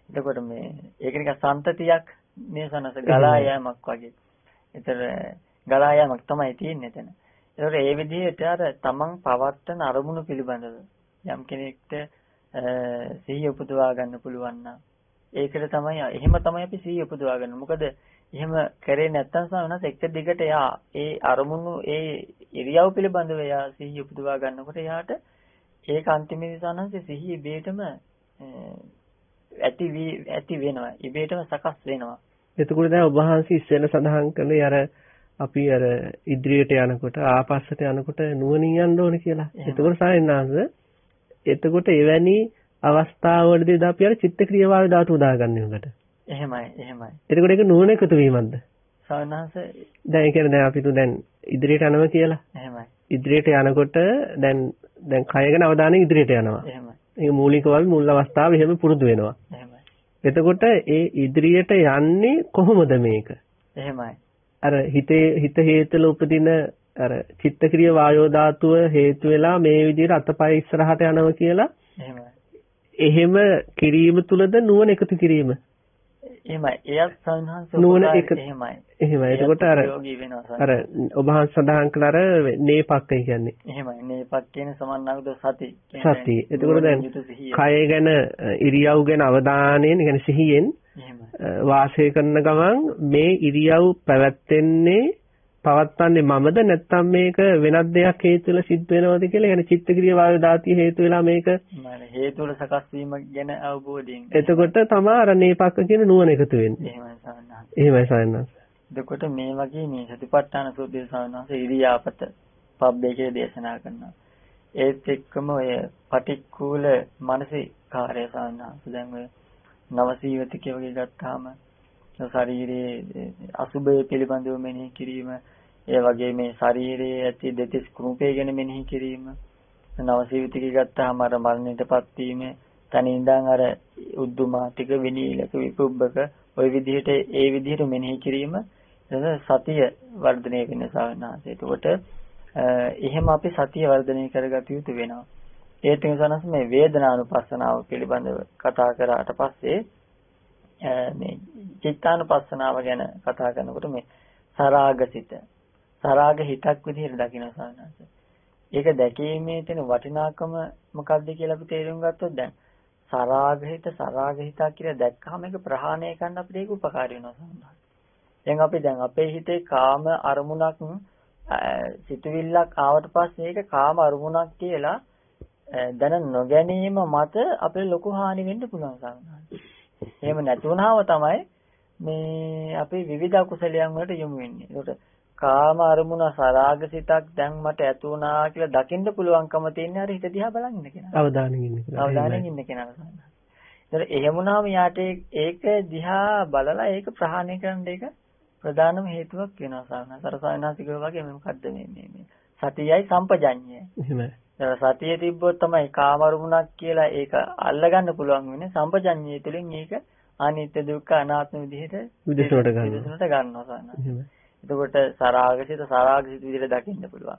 Speaker 2: එතකොට මේ ඒක නිකන් සම්තතියක් මේ සනස ගලා යෑමක් වගේ. ඒතර ගලා යෑමක් තමයි තියෙන්නේ එතන. ඒතකොට ඒ විදිහට අර තමන් පවත්තන අරමුණු පිළිබඳව යම් කෙනෙක්ට සිහිය උපදවා ගන්න පුළුවන් නම් ඒකට තමයි එහෙම තමයි අපි සිහිය උපදවා ගන්න. මොකද එහෙම කරේ නැත්තම් සමනස් එක දිගට යා ඒ අරමුණු ඒ ඉරියව් පිළිබඳව යා සිහිය උපදවා ගන්නකොට යාට ඒක අන්තිමේදී සමනස් සිහිය ඉබේටම ඇති ඇති වෙනවා. ඉබේටම සකස් වෙනවා.
Speaker 1: එතකොට දැන් ඔබ වහන්සේ ඉස්සෙල්ලා සඳහන් කළේ අර අපි අර ඉදිරියට යනකොට ආපස්සට යනකොට නුවණින් යන්න ඕනේ කියලා. එතකොට සායනාංශ එතකොට එවැනි අවස්ථාවවලදී අපි අර චිත්ත ක්‍රියාවේ ධාතු උදාගන්නේ උකට.
Speaker 2: එහෙමයි එහෙමයි.
Speaker 1: එතකොට ඒක නුවණ එකතු වීමක්ද?
Speaker 2: සායනාංශ
Speaker 1: දැන් ඒ කියන්නේ දැන් අපි තු දැන් ඉදිරියට යනවා කියලා.
Speaker 2: එහෙමයි.
Speaker 1: ඉදිරියට යනකොට දැන් දැන් කය ගැන අවධානය ඉදිරියට යනවා.
Speaker 2: එහෙමයි.
Speaker 1: ඒ මූලිකවල් මුල් අවස්ථාවේ එහෙම පුරුදු වෙනවා.
Speaker 2: එහෙමයි.
Speaker 1: එතකොට ඒ ඉදිරියට යන්නේ කොහොමද මේක?
Speaker 2: එහෙමයි.
Speaker 1: අර හිතේ හිත හේතුල උපදින අර චිත්තක්‍රිය වායෝ ධාතුව හේතු වෙලා මේ විදිහට අතපය ඉස්සරහට යනවා කියලා එහෙම කිරීම තුලද නුවණ එකතු කිරීම
Speaker 2: එහෙමයි එයත් සංහංස
Speaker 1: නුවණ එක
Speaker 2: එහෙමයි
Speaker 1: එහෙමයි එතකොට අර අර ඔබ හංස සඳහන් කළ අර නේපක්කයි කියන්නේ
Speaker 2: එහෙමයි නේපක් කියන සමන්නාගද සති
Speaker 1: සති එතකොට දැන් කය ගැන ඉරියව් ගැන අවධානයෙන් يعني සිහියෙන් වාසය කරන ගමන් මේ ඉරියව් පැවැත්වෙන්නේ පවත්වන්නේ මමද නැත්නම් මේක වෙනත් දෙයක් හේතු වෙලා සිද්ධ වෙනවද කියලා يعني චිත්තක්‍රිය වායු දාතිය හේතු වෙලා මේක
Speaker 2: හේතු වල සකස් වීම ගැන අවබෝධයෙන්
Speaker 1: එතකොට තමයි අර නේපක්ක කියන නුවණ එකතු වෙන්නේ
Speaker 2: එහෙමයි සාන්නස්
Speaker 1: එහෙමයි සාන්නස්
Speaker 2: එතකොට මේ වගේ මේ සතිපට්ඨාන සූත්‍රයේ සාන්නස් ඉරියාපත පබ්බේකේ දේශනා කරනවා ඒත් එක්කම ඔය පටික්කුල මානසිකාරය සාන්නස් දැන් ඔය නවසීවතිකය වගේ ගත්තාම ශරීරයේ අසුබය පිළිබඳව මෙනෙහි කිරීම ඒ වගේ මේ ශරීරයේ ඇති දෙතිස් කුණුපේ ගැන මෙනෙහි කිරීම නවසීවිතිකය ගත්තාම අර මරණයටපත් වීම තනින්දන් අර උද්දුමාතික විනීලක විකුබ්බක ওই විදිහට ඒ විදිහට මෙනෙහි කිරීම සතිය වර්ධනය වෙන සාවනාසය. එතකොට එහෙම අපි සතිය වර්ධනය කරගත යුතු වෙනවා. ඒත් නිසානස් මේ වේදනානුපස්සනාව පිළිබඳව කතා කරාට පස්සේ මේ චිත්තානුපස්සනාව ගැන කතා කරනකොට මේ සරාගසිත සරාග හිතක් විදිහට දකින්න සානස. ඒක දැකීමේ තියෙන වටිනාකම මොකක්ද කියලා අපි තේරුම් ගත්තොත් දැන් සරාග හිත සරාග හිතක් කියලා දැක්කම ඒක ප්‍රහාණය කරන්න අපිට ඒක උපකාරී වෙනවා සානස. දැන් අපි දැන් අපේ හිතේ කාම අරමුණක් සිතුවිල්ලක් ආවට පස්සේ ඒක කාම අරමුණක් කියලා දැන නොගැනීම මත අපේ ලොකු හානි වෙන්න පුළුවන් සාමාන්‍යයෙන්. එහෙම නැති වුණාම තමයි මේ අපි විවිධ අකුසලයන් වලට යොමු වෙන්නේ. ඒකට කාම අරමුණ සරාගසිතක් දැන් මට ඇති වුණා කියලා දකින්න පුළුවන්කම තියෙන අර හිත දිහා බලන් ඉන්න කෙනා.
Speaker 1: අවධානයෙන් ඉන්න කෙනා.
Speaker 2: අවධානයෙන් ඉන්න කෙනා. ඒතර එහෙම වුණාම යාට ඒක දිහා බලලා ඒක ප්‍රහාණය කරන්න ඒක ප්‍රධානම හේතුවක් වෙනවා සාහන. සරසායනාසිකව වගේ මොකද්ද මේ මේ මේ සතියයි සම්පජඤ්ඤය.
Speaker 1: එහෙමයි.
Speaker 2: සතිය තිබ්බොත් තමයි කාමරුණක් කියලා ඒක අල්ලගන්න පුළුවන් වෙන්නේ සම්පජඤ්ඤය තුළින් ඒක අනිත්‍ය දුක්ඛ අනාත්ම විදිහට
Speaker 1: විදසුනට ගන්නවා.
Speaker 2: විදසුනට ගන්නවා සාහන. එතකොට සරාගසිත සරාගසිත විදිහට දකින්න පුළුවන්.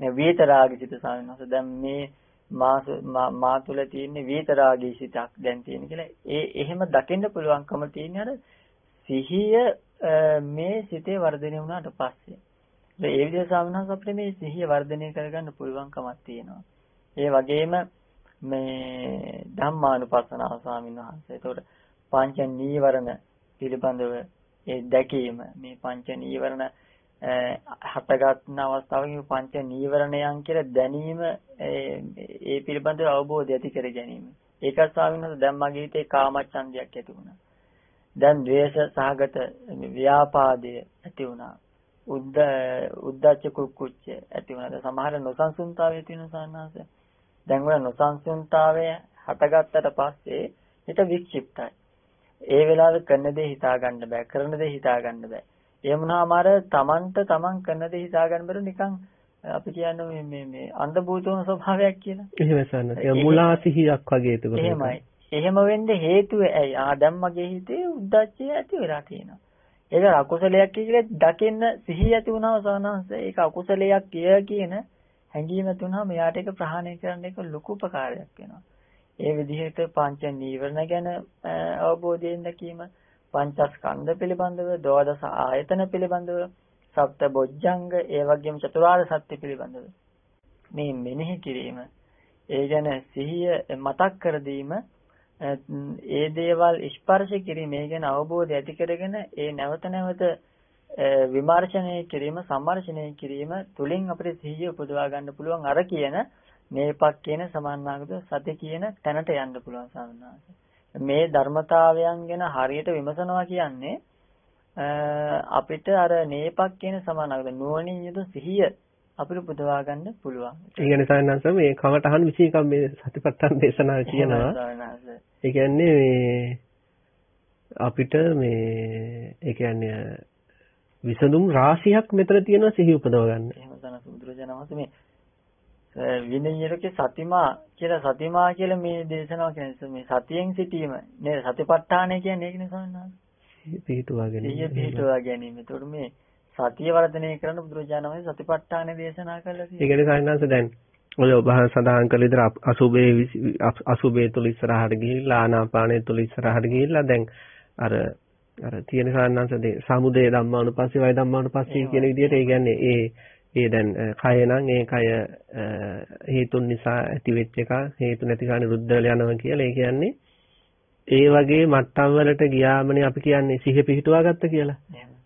Speaker 2: මේ වේතරාගසිත සාමනස දැන් මේ මාස මා තුල තියෙන වේතරාගී සිතක් දැන් තියෙන කියලා ඒ එහෙම දකින්න පුළුවන්කම තියෙන අර සිහිය මේ සිතේ වර්ධනය වුණාට පස්සේ ඒ විදිහ සාමනස අපිට මේ සිහිය වර්ධනය කරගන්න පුළුවන්කමක් තියෙනවා. ඒ වගේම මේ ධම්මානුපස්සනාව ස්වාමීන් වහන්සේ. ඒතකොට පංච නීවරණ පිළිබඳව ඒ දැකීම මේ පංච නීවරණ හටගත්න අවස්ථාවක පංච නීවරණයන් කියලා දැනීම ඒ පිළිබඳව අවබෝධය ඇති කර ගැනීම. ඒකත් ස්වාමීන් වහන්සේ දැන් මගේ හිතේ කාමච්ඡන්දයක් ඇති වුණා. දැන් ද්වේෂ සහගත ව්‍යාපාදය ඇති වුණා. උද්ද උද්දච්ච කුක්කුච්ච ඇති වුණා. සමහර නොසන්සුන්තාවය තියෙන සාහනස. දැන් වල නොසන්සුන්තාවය හටගත්තට පස්සේ හිත වික්ෂිප්තයි. ඒ වෙලාවේ කරන දේ හිතා ගන්න බෑ. කරන දේ හිතා ගන්න බෑ. ඒ වුණාම අර Tamanට Taman කරන දේ හිතා ගන්න බැරුව නිකන් අපි කියන්නේ මේ මේ මේ අන්ධ භූතෝන ස්වභාවයක් කියලා.
Speaker 1: එහෙම සන්න. ඒ මුලා සිහියක් වගේ ඒක.
Speaker 2: එහෙමයි. එහෙම වෙන්න හේතුව ඇයි? ආ දැන් මගේ හිතේ උද්දච්චය ඇති වෙලා තියෙනවා. ඒක අකුසලයක් කියලා දකින්න සිහිය ඇති වුණාම සවනංශ ඒක අකුසලයක් කිය කියන හැඟීම ඇති වුණාම එයාට ඒක ප්‍රහාණය කරන්න ඒක ලොකු උපකාරයක් වෙනවා. ඒ විදිහට පංච නීවරණ ගැන අවබෝධයෙන් දැකීම පංචස්කන්ධ පිළිබඳව දෝදස ආයතන පිළිබඳව සප්ත බොජ්ජංග ඒ වගේම චතුරාර්ය සත්‍ය පිළිබඳව. මේ මෙනෙහි කිරීම ඒ ගැන සිහිය මතක් කර දීම ඒ දේවල් ස්පර්ශ කිරීම ඒ ගැන අවබෝධය ඇති කරගෙන ඒ නැවත නැවත විමර්ශනය කිරීම සම්මර්ෂණය කිරීම තුලින් අපිට සිහිය උපදවා ගන්න පුළුවන් අර කියන මේපක් කියන සමානාගත සති කියන තැනට යන්න පුළුවන් සාමනාස. මේ ධර්මතාවයන් ගැන හරියට විමසනවා කියන්නේ අපිට අර නේපක් කියන සමානාගත නුවණින් යුතු සිහිය අපිට පුදවා ගන්න පුළුවන්.
Speaker 1: ඒ කියන්නේ සායනංශ මේ කමටහන් විශේෂකම් මේ සතිපට්ඨාන දේශනාව කියනවා. ඒ කියන්නේ මේ අපිට මේ ඒ කියන්නේ විසඳුම් රාශියක් මෙතන තියෙනවා සිහි උපදව ගන්න.
Speaker 2: එහෙම තමයි බුදුරජාණන් වහන්සේ මේ විනයරකේ සතිමා කියලා සතිමා කියලා මේ දේශනාව කියන්නේ මේ සතියෙන් සිටීම නේද සතිපට්ඨානය කියන්නේ ඒකනේ ස්වාමීන්
Speaker 1: පිහිටුවා ගැනීම.
Speaker 2: සිහිය පිහිටුවා ගැනීම. ඒතකොට මේ සතිය වර්ධනය කරන බුදුරජාණන් වහන්සේ සතිපට්ඨාන දේශනා කළා
Speaker 1: කියන්නේ. ඒකනේ ස්වාමීන් දැන් ඔය ඔබ සඳහන් කළ විදිහට අසුබේ අසුබේ තුල ඉස්සරහට ගිහිල්ලා ආනාපානයේ තුල ඉස්සරහට ගිහිල්ලා දැන් අර අර තියෙන සාන්නංශ සමුදේ ධම්මානුපස්සී වය ධම්මානුපස්සී කියන විදිහට ඒ කියන්නේ ඒ ඒ දැන් කය නම් ඒ කය හේතුන් නිසා ඇති වෙච්ච එක හේතු නැති කා නිරුද්ධ වෙලා යනවා කියලා ඒ කියන්නේ ඒ වගේ මට්ටම් වලට ගියාමනේ අපි කියන්නේ සිහිය පිහිටුවා ගත්ත කියලා.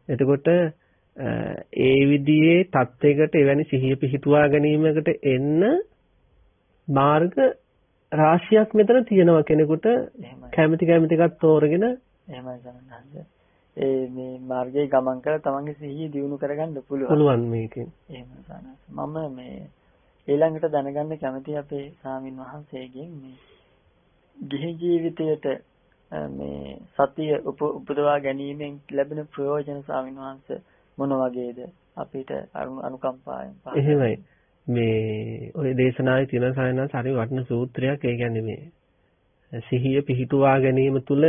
Speaker 1: එතකොට ඒ විදිහේ தත්වයකට එවැනි සිහිය පිහිටුවා ගැනීමකට එන්න මාර්ග රාශියක් මෙතන තියෙනවා කෙනෙකුට කැමැති කැමැති එකක් තෝරගෙන
Speaker 2: එහෙමයි සමහරවිට ඒ මේ මාර්ගයේ ගමන් කරලා තමන්ගේ සිහිය දියුණු කරගන්න පුළුවන්.
Speaker 1: පුළුවන් මේකෙන්.
Speaker 2: එහෙම මම මේ ඊළඟට දැනගන්න කැමති අපේ ස්වාමින් වහන්සේගෙන් මේ ගිහි ජීවිතයට මේ සතිය උපදවා ගැනීමෙන් ලැබෙන ප්‍රයෝජන ස්වාමින් වහන්සේ මොන වගේද අපිට අනුකම්පාවෙන්
Speaker 1: එහෙමයි. මේ ওই දේශනාවේ තියෙන සායනස් හරි වටින සූත්‍රයක් ඒ කියන්නේ මේ සිහිය පිහිටුවා ගැනීම තුළ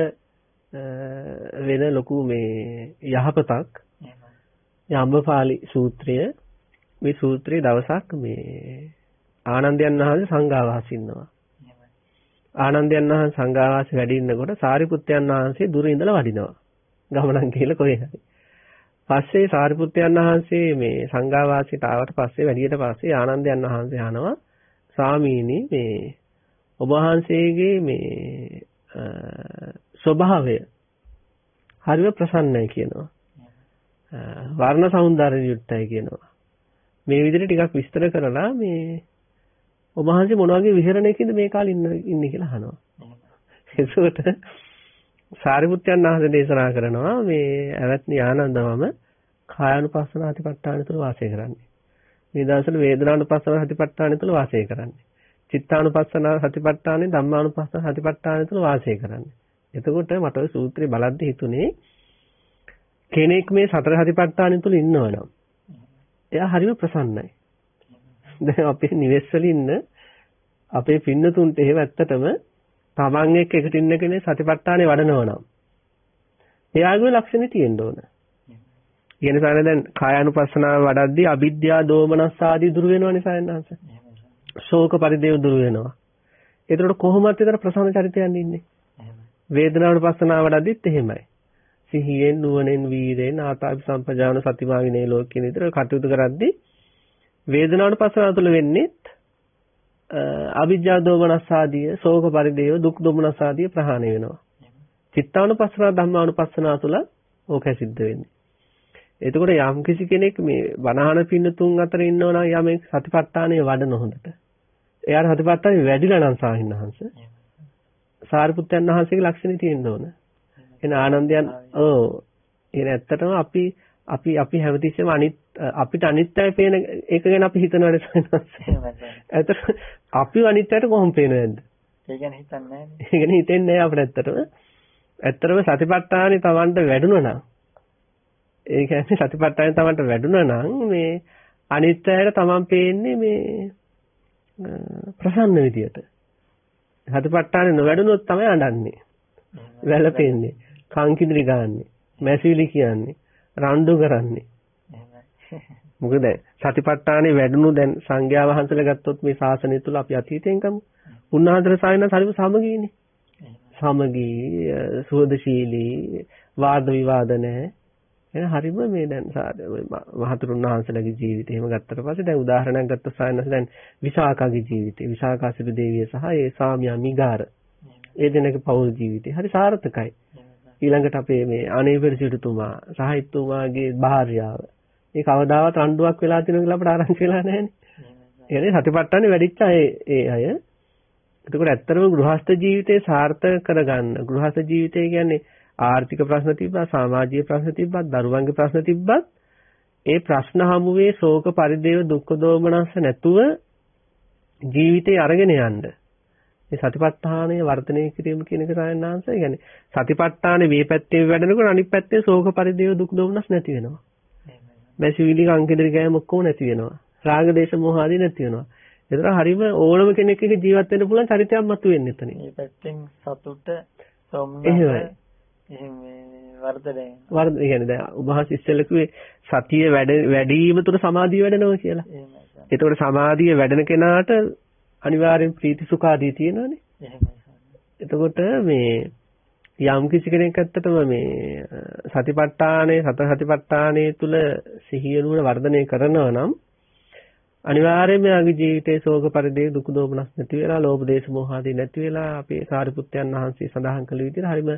Speaker 1: වෙන ලොකු මේ යහපතක් යම්බපාලි සූත්‍රය මේ සූත්‍රයේ දවසක් මේ ආනන්දයන් වහන්සේ සංඝාවාස ඉන්නවා. ආනන්දයන් වහන්සේ සංඝාවාස වැඩි ඉන්නකොට සාරිපුත්යන් වහන්සේ දුර ඉඳලා වඩිනවා. ගමනක් ගිහලා කොහේ හරි. පස්සේ සාරිපුත්යන් වහන්සේ මේ සංඝාවාසයට ආවට පස්සේ වැඩියට පස්සේ ආනන්දයන් වහන්සේ අහනවා ස්වාමීනි මේ ඔබ වහන්සේගේ මේ ස්වභාවය හරිම ප්‍රසන්නයි කියනවා. වර්ණ సౌందර්ය යුක්තයි කියනවා. මේ විදිහට ටිකක් විස්තර කරලා මේ ඔබහන්සේ මොන වගේ විහරණයකින්ද මේ කාලේ ඉන්නේ කියලා අහනවා. එසකට සාරිපුත්යන් වහන්සේ දේශනා කරනවා මේ ඇවැත්නි ආනන්දමම කායानुපස්සන අධිපට්ඨාන තුළ වාසය කරන්නේ. මේ දවස්වල වේදනානුපස්සන අධිපට්ඨාන තුළ වාසය කරන්නේ. චිත්තානුපස්සන අධිපට්ඨානේ ධම්මානුපස්සන අධිපට්ඨාන තුළ වාසය කරන්නේ. එතකොට මට ওই සූත්‍රය බලද්දි හිතුනේ කෙනෙක් මේ සතර හතිපට්ඨාන තුළ ඉන්නවනම් එයා හරිම ප්‍රසන්නයි. දැන් අපේ නිවෙස් වල ඉන්න අපේ පින්නතුන්ට එහෙම ඇත්තටම තමන් එක්ක එකට ඉන්න කෙනේ සතිපට්ඨානේ වඩනවා නම් එයාගේ ලක්ෂණේ තියෙන්න ඕන. කියන සාරේ දැන් කායානුපස්සනාව වඩද්දී අවිද්‍යා දෝමනස් ආදී දුර වෙනවනේ සායනහස. ශෝක පරිදේව දුර වෙනවා. ඒතරට කොහොමද ඒතර ප්‍රසන්න චරිතයන් ඉන්නේ? වේදනානුපස්සනාව වඩද්දිත් එහෙමයි. සිහියෙන් නුවණෙන් වීරයෙන් ආතාපි සම්පජාන සතිමාවිනේ ලෝකෙන විතර කටයුතු කරද්දී වේදනානුපස්සනාව තුළ වෙන්නේත් අවිජ්ජා දෝමනස්සාදිය, ශෝක පරිදේව, දුක් දෝමනස්සාදිය ප්‍රහාණය වෙනවා. චිත්තානුපස්සනා ධම්මානුපස්සනා තුළ ඕක සිද්ධ වෙන්නේ. එතකොට යම් කිසි කෙනෙක් මේ වනහන පින්නතුන් අතර ඉන්නවා නම් යමෙක් සතිපට්ඨානය වඩන හොඳට. එයාට සතිපට්ඨානය වැඩිලා නම් සාහින්නහංශ. සාරිපුත්තයන් වහන්සේගේ ලක්ෂණේ තියෙන්න ඕන. එන ආනන්දයන් ඔව්. ඒ ඇත්තටම අපි අපි අපි හැමතිස්සෙම අනිත් අපිට අනිත්‍යය පේන එක ගැන අපි හිතනවානේ සයන්ස්. ඇත්තට අපි අනිත්‍යයට කොහොම පේනවද?
Speaker 2: ඒ ගැන හිතන්නේ නැහැ.
Speaker 1: ඒ ගැන හිතෙන්නේ නැහැ අපිට ඇත්තටම. ඇත්තටම සතිපට්ඨානෙ Tamanට වැඩුණා නම් ඒ කියන්නේ සතිපට්ඨානෙ Tamanට වැඩුණා නම් මේ අනිත්‍යයට Taman පේන්නේ මේ ප්‍රසන්න විදියට. සතිපට්ඨානෙ නොවැඩුණොත් තමයි අඬන්නේ. වැළපෙන්නේ. කංකිඳිරි ගන්නන්නේ. මැසිවිලි කියන්නේ. රණ්ඩු කරන්නේ. මොකද සතිපට්ඨානේ වැඩුණු දැන් සංඝයා වහන්සේලා ගත්තොත් මේ ශාසනය තුල අපි අතීතයෙන් කමු. උන්වහන්සේ සායන හරිම සමගීනේ. සමගී සුවදශීලී වාද විවාද නැහැ. එහෙනම් හරිම මේ දැන් මහතුරුන් වහන්සේලාගේ ජීවිතය එහෙම ගත්තට පස්සේ දැන් උදාහරණයක් ගත්ත සායනස් දැන් විශාකාගේ ජීවිතය විශාකාසිරි දේවිය සහ ඒ සාමියා මිගාර ඒ දෙනක පෞල් ජීවිතය හරි සාර්ථකයි. ඊළඟට අපේ මේ අනේපිර සිටුතුමා සාහිත්‍යතුමාගේ භාර්යාව මේ කවදාවත් රණ්ඩුවක් වෙලා තියෙනවා කියලා අපිට ආරංචි වෙලා නැහැනේ. ඒ කියන්නේ සතිපට්ඨානේ වැඩිච්ච අය ඒ අය. එතකොට ඇත්තටම ගෘහස්ත ජීවිතේ සාර්ථක කරගන්න ගෘහස්ත ජීවිතය කියන්නේ ආර්ථික ප්‍රශ්න තිබ්බත් සමාජීය ප්‍රශ්න තිබ්බත් දරුවන්ගේ ප්‍රශ්න තිබ්බත් ඒ ප්‍රශ්න හමුවේ ශෝක පරිදේව දුක්ඛ දෝමනස්ස නැතුව ජීවිතේ අරගෙන යන්න. මේ සතිපට්ඨානය වර්ධනය කිරීම කියන එක සායනාංශය. කියන්නේ සතිපට්ඨානේ මේ පැත්තේ වැඩනකොට අනිත් පැත්තේ ශෝක පරිදේව දුක් දෝමනස් නැති වෙනවා. මැසිවිලි කංකෙදරි ගෑම ඔක්කොම නැති වෙනවා. රාග දේශ මොහ ආදී නැති වෙනවා. ඒතර හරිම ඕනම කෙනෙක් එක ජීවත් වෙන්න පුළුවන් චරිතයක් මතුවෙන්නේ එතන.
Speaker 2: මේ පැත්තෙන් සතුට සොම්නස එහෙම වර්ධනය.
Speaker 1: වර්ධනය කියන්නේ දැන් උභාස ඉස්සෙල්ල කිව්වේ සතිය වැඩ වැඩිම තුර සමාධිය වැඩෙනවා කියලා. එතකොට සමාධිය වැඩෙන කෙනාට අනිවාර්යෙන් ප්‍රීති සුඛ ආදී තියෙනවානේ. එහෙමයි. එතකොට මේ යම් කිසි කෙනෙක් ඇත්තටම මේ සතිපට්ඨානේ සත සතිපට්ඨානේ තුල සිහිය නුවණ වර්ධනය කරනවා නම් අනිවාර්යයෙන්ම යාගේ ජීවිතයේ ශෝක පරිදේ දුක දෝමනස් නැති වෙලා ලෝභ දේශ මොහ ආදී නැති වෙලා අපේ සාරිපුත්යන් වහන්සේ සඳහන් කළ විදිහට හරිම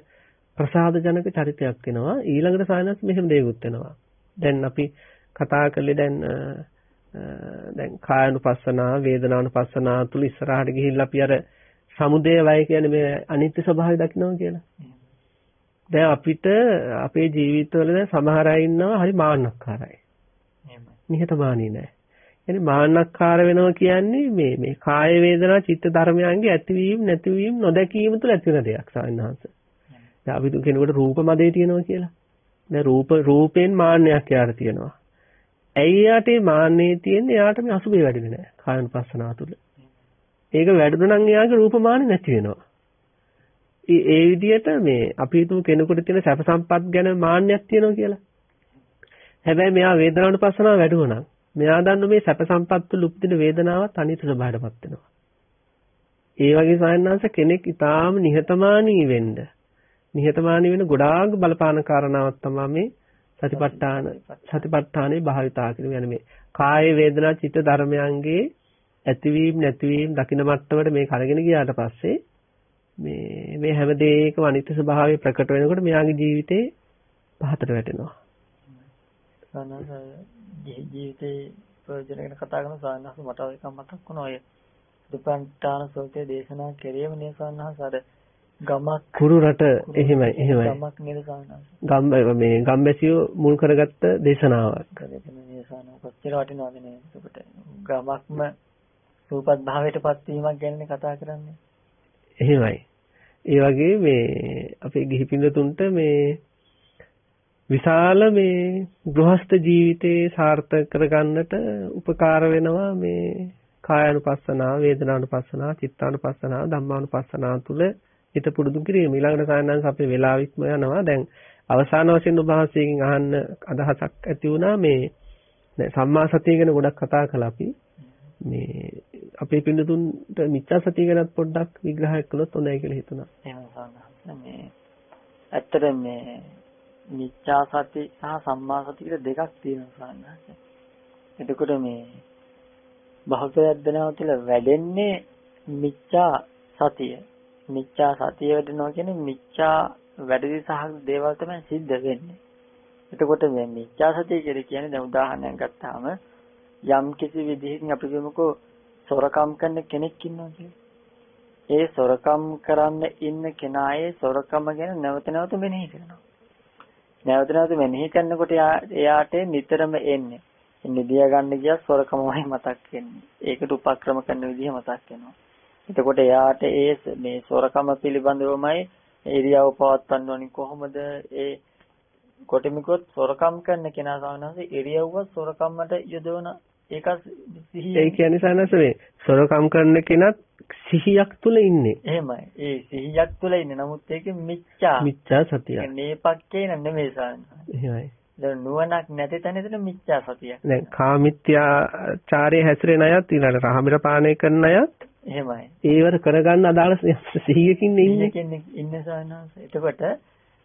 Speaker 1: ප්‍රසාද ජනක චරිතයක් වෙනවා ඊළඟට සායනස් මෙහෙම දේකුත් වෙනවා දැන් අපි කතා කළේ දැන් දැන් කායනුපස්සනා වේදනානුපස්සනා තුල ඉස්සරහට ගිහිල්ලා අපි අර සමුදය වය කියන්නේ මේ අනිත්‍ය ස්වභාවය දකින්නවා කියලා දැන් අපිට අපේ ජීවිතවල දැන් සමහර අය ඉන්නවා හරි මාන්නක්කාරයි. එහෙමයි. නිහතමානී නෑ. يعني මාන්නක්කාර වෙනවා කියන්නේ මේ මේ කාය වේදනා චිත්ත ධර්මයන්ගේ ඇතිවීම නැතිවීම නොදැකීම තුළ ඇතිවන දෙයක් සාමාන්‍යයෙන්. දැන් අපි කෙනෙකුට රූප මදේ තියෙනවා කියලා. දැන් රූප රූපෙන් මාන්නයක් යාර තියෙනවා. ඇයි යාට මේ මාන්නේ තියෙන්නේ? යාට මේ අසුබේ වැඩිනේ නැහැ. කායනුපස්සනාව තුළ. ඒක වැඩුණා නම් එයාගේ රූපමාන නැති වෙනවා. ඒ විදිහට මේ අපි හිතමු කෙනෙකුට තියෙන සැප සම්පත් ගැන මාන්නයක් තියෙනවා කියලා. හැබැයි මෙයා වේදනානුපස්සනාව වැඩුණා නම් මෙයා දන්න මේ සැප සම්පත් තුළ උපදින වේදනාවත් අනිත් ස්වභාවයටපත් වෙනවා. ඒ වගේ සායනාංශ කෙනෙක් ඊටාම නිහතමානී වෙන්න. නිහතමානී වෙන ගොඩාක් බලපාන කාරණාවක් තමයි මේ සතිපට්ඨාන සතිපට්ඨානේ භාවිතා කිරීම. يعني මේ කාය වේදනා චිත්ත ධර්මයන්ගේ ඇතිවීම නැතිවීම දකින්න මට්ටමට මේක අරගෙන ගියාට පස්සේ මේ මේ හැම දෙයකම අනිත්‍ය ස්වභාවය ප්‍රකට වෙනකොට මෙයාගේ ජීවිතේ පහතට වැටෙනවා.
Speaker 2: සනස ජීවිතේ ප්‍රයෝජන ගැන කතා කරන සානහස මට එකක් මතක් වුණා ඔය දුපන්ඨාන සෝතේ දේශනා කෙරෙම නේ සානහස අර ගමක්
Speaker 1: කුරු රට එහෙමයි එහෙමයි.
Speaker 2: ගමක් නේද සානස්.
Speaker 1: ගම් මේ ගම්බැසියෝ මුල් කරගත්ත දේශනාවක්.
Speaker 2: ගමක්ම සූපත් භාවයටපත් වීමක් ගැන කතා කරන්නේ.
Speaker 1: එහෙමයි. ඒ වගේ මේ අපේ ගිහි පින්තුන්ට මේ විශාල මේ ගෘහස්ත ජීවිතේ සාර්ථක කරගන්නට උපකාර වෙනවා මේ කායानुපස්සනාව, වේදනානුපස්සනාව, චිත්තානුපස්සනාව, ධම්මානුපස්සනාව තුළ හිත පුරුදු කිරීම. ඊළඟට සායනංශ අපේ වෙලාවිත්ම යනවා. දැන් අවසාන වශයෙන් ඔබ වහන්සේගෙන් අහන්න අදහසක් ඇති වුණා මේ සම්මා සතිය ගැන ගොඩක් කතා කළා අපි. මේ අපේ පින්නතුන්ට මිච්ඡා සතිය ගැනත් පොඩ්ඩක් විග්‍රහයක් කළොත් හොඳයි කියලා හිතුණා.
Speaker 2: එහෙම සාමාන්‍යයෙන් මේ ඇත්තට මේ මිච්ඡා සති සහ සම්මා සති කියලා දෙකක් තියෙනවා සාමාන්‍යයෙන්. එතකොට මේ බහුතරයක් දෙනවා කියලා වැඩෙන්නේ මිච්ඡා සතිය. මිච්ඡා සතිය වැඩෙනවා කියන්නේ මිච්ඡා වැඩි සහගත දේවල් තමයි සිද්ධ වෙන්නේ. එතකොට මේ මිච්ඡා සතිය කියන්නේ දැන් උදාහරණයක් ගත්තාම යම් කිසි විදිහකින් අපි කියමුකෝ සොරකම් කරන කෙනෙක් ඉන්නවා කියලා. ඒ සොරකම් කරන්න ඉන්න කෙනායේ සොරකම ගැන නැවත නැවත මෙනෙහි කරනවා. නැවත නැවත මෙනෙහි කරනකොට එයාට නිතරම එන්නේ. නිදිය ගන්න ගියත් සොරකමයි මතක් වෙන්නේ. ඒකට උපක්‍රම කරන විදිහ මතක් වෙනවා. එතකොට එයාට ඒ මේ සොරකම පිළිබඳවමයි ඉරියව් පවත්වන්න ඕනි කොහොමද ඒ කොටිමිකොත් සොරකම් කරන කෙනා සාමාන්‍යයෙන් ඉරියව්ව සොරකම්මට යොදවන ඒක සිහිය
Speaker 1: ඒ කියන්නේ සනස මේ සොරකම් කරන කෙනත් සිහියක් තුල ඉන්නේ.
Speaker 2: එහෙමයි. ඒ සිහියක් තුල ඉන්නේ. නමුත් ඒක මිච්ඡා.
Speaker 1: මිච්ඡා සතිය.
Speaker 2: නේපක්කේ නෙමෙයි සාන.
Speaker 1: එහෙමයි.
Speaker 2: දැන් නුවණක් නැති තැනදී මිච්ඡා සතිය.
Speaker 1: දැන් කාමිත්‍යාචාරයේ හැසිරෙන අයත් ඊළඟ රහමිර පානය කරන අයත්
Speaker 2: එහෙමයි.
Speaker 1: ඒවර කරගන්න අදාළ සිහියකින් ඉන්නේ.
Speaker 2: ඉන්නේ සානස. එතකොට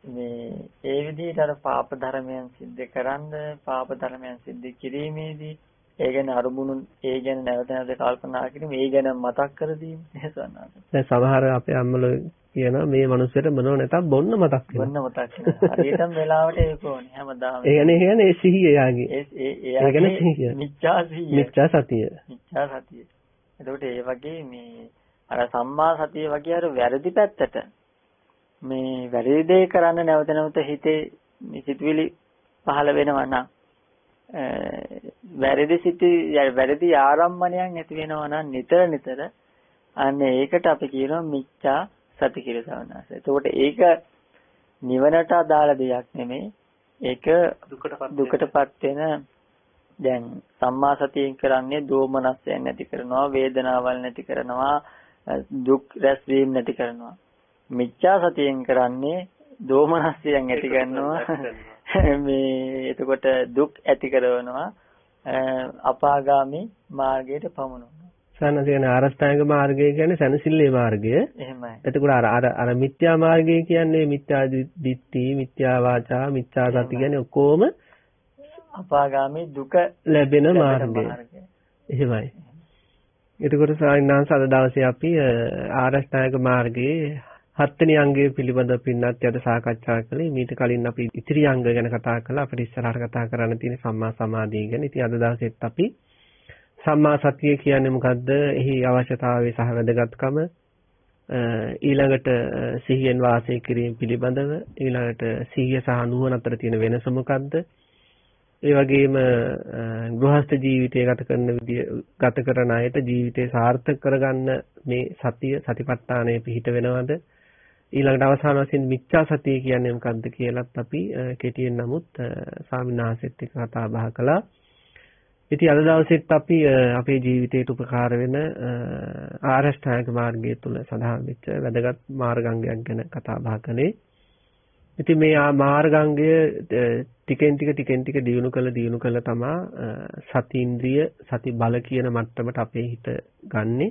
Speaker 2: මේ ඒ විදිහට අර පාප ධර්මයන් සිද්ධ කරන්න පාප ධර්මයන් සිද්ධ කිරීමේදී ඒ ගැන අරමුණු ඒ ගැන නැවත නැවත කල්පනා කිරීම ඒ ගැන මතක් කර දීම. එහෙසන්නාද
Speaker 1: දැන් සමහර අපේ අම්මල කියනවා මේ මිනිස්සුන්ට මොනව නැතත් බොන්න මතක්
Speaker 2: වෙනවා. බොන්න මතක් වෙනවා. හරියටම වෙලාවට ඒක ඕනේ. හැමදාම.
Speaker 1: ඒ කියන්නේ ඒ කියන්නේ ඒ සිහිය යාගේ
Speaker 2: ඒ ඒ සිහිය. මිච්ඡා සිහිය.
Speaker 1: මිච්ඡා සතිය.
Speaker 2: මිච්ඡා සතිය එතකොට ඒ වගේ මේ අර සම්මා සතිය වගේ අර වැරදි පැත්තට මේ වැරදි දේ කරන්න නැවත නැවත හිතේ සිතුවිලි පහළ වෙනවා නම් වැරදි සිටි වැරදි ආරම්මණයන් ඇති වෙනවා නම් නිතර නිතර අන්න ඒකට අපි කියනවා මිච්ඡා සති කියලා සවනාස. එතකොට ඒක නිවනට අදාළ දෙයක් නෙමෙයි. ඒක දුකටපත් වෙන දැන් සම්මා සතියෙන් කරන්නේ දෝමනස්යන් නැති කරනවා, වේදනාවල් නැති කරනවා, දුක් රැස්වීම නැති කරනවා. මිච්ඡා සතියෙන් කරන්නේ දෝමනස්යන් ඇති කරනවා. මේ එතකොට දුක් ඇති කරනවා අපාගාමි මාර්ගයට පමුණුනවා.
Speaker 1: සනස කියන ආරෂ්ඨාංග මාර්ගය කියන්නේ සනසිල්ලේ මාර්ගය.
Speaker 2: එහෙමයි.
Speaker 1: එතකොට අර අර අර මිත්‍යා මාර්ගය කියන්නේ මිත්‍යා දිට්ඨි, මිත්‍යා වාචා, මිත්‍යා සති කියන්නේ ඔක්කොම
Speaker 2: අපාගාමි දුක
Speaker 1: ලැබෙන මාර්ගය. එහෙමයි. එතකොට සායනාංශ අද දවසේ අපි ආරෂ්ඨාංග මාර්ගයේ හත්වෙනි අංගය පිළිබඳව පින්නත් යට සාකච්ඡා කළේ මීට කලින් අපි ඉතිරි අංග ගැන කතා කළා අපිට ඉස්සරහට කතා කරන්න තියෙන සම්මා සමාධිය ගැන. ඉතින් අද දවසෙත් අපි සම්මා සතිය කියන්නේ මොකද්ද? එහි අවශ්‍යතාවය සහ වැදගත්කම ඊළඟට සිහියෙන් වාසය කිරීම පිළිබඳව ඊළඟට සිහිය සහ නුවණ අතර තියෙන වෙනස මොකද්ද? ඒ වගේම ගෘහස්ත ජීවිතය ගත කරන විදිය ගත කරන අයට ජීවිතේ සාර්ථක කරගන්න මේ සතිය සතිපට්ඨානය පිහිට වෙනවද? ඊළඟට අවසාන වශයෙන් මිච්ඡා සතිය කියන්නේ මොකක්ද කියලාත් අපි කෙටියෙන් නමුත් ස්වාමිනාසෙත් එක්ක කතා බහ කළා. ඉතින් අද දවසෙත් අපි අපේ ජීවිතයට උපකාර වෙන ආරෂ්ඨායක මාර්ගය තුල සඳහන් වෙච්ච වැදගත් මාර්ගාංගයක් ගැන කතා බහ කළේ. ඉතින් මේ මාර්ගාංගය ටිකෙන් ටික ටිකෙන් ටික දියුණු කළ දියුණු කළ තමා සති ඉන්ද්‍රිය සති බල කියන මට්ටමට අපේ හිත ගන්නේ.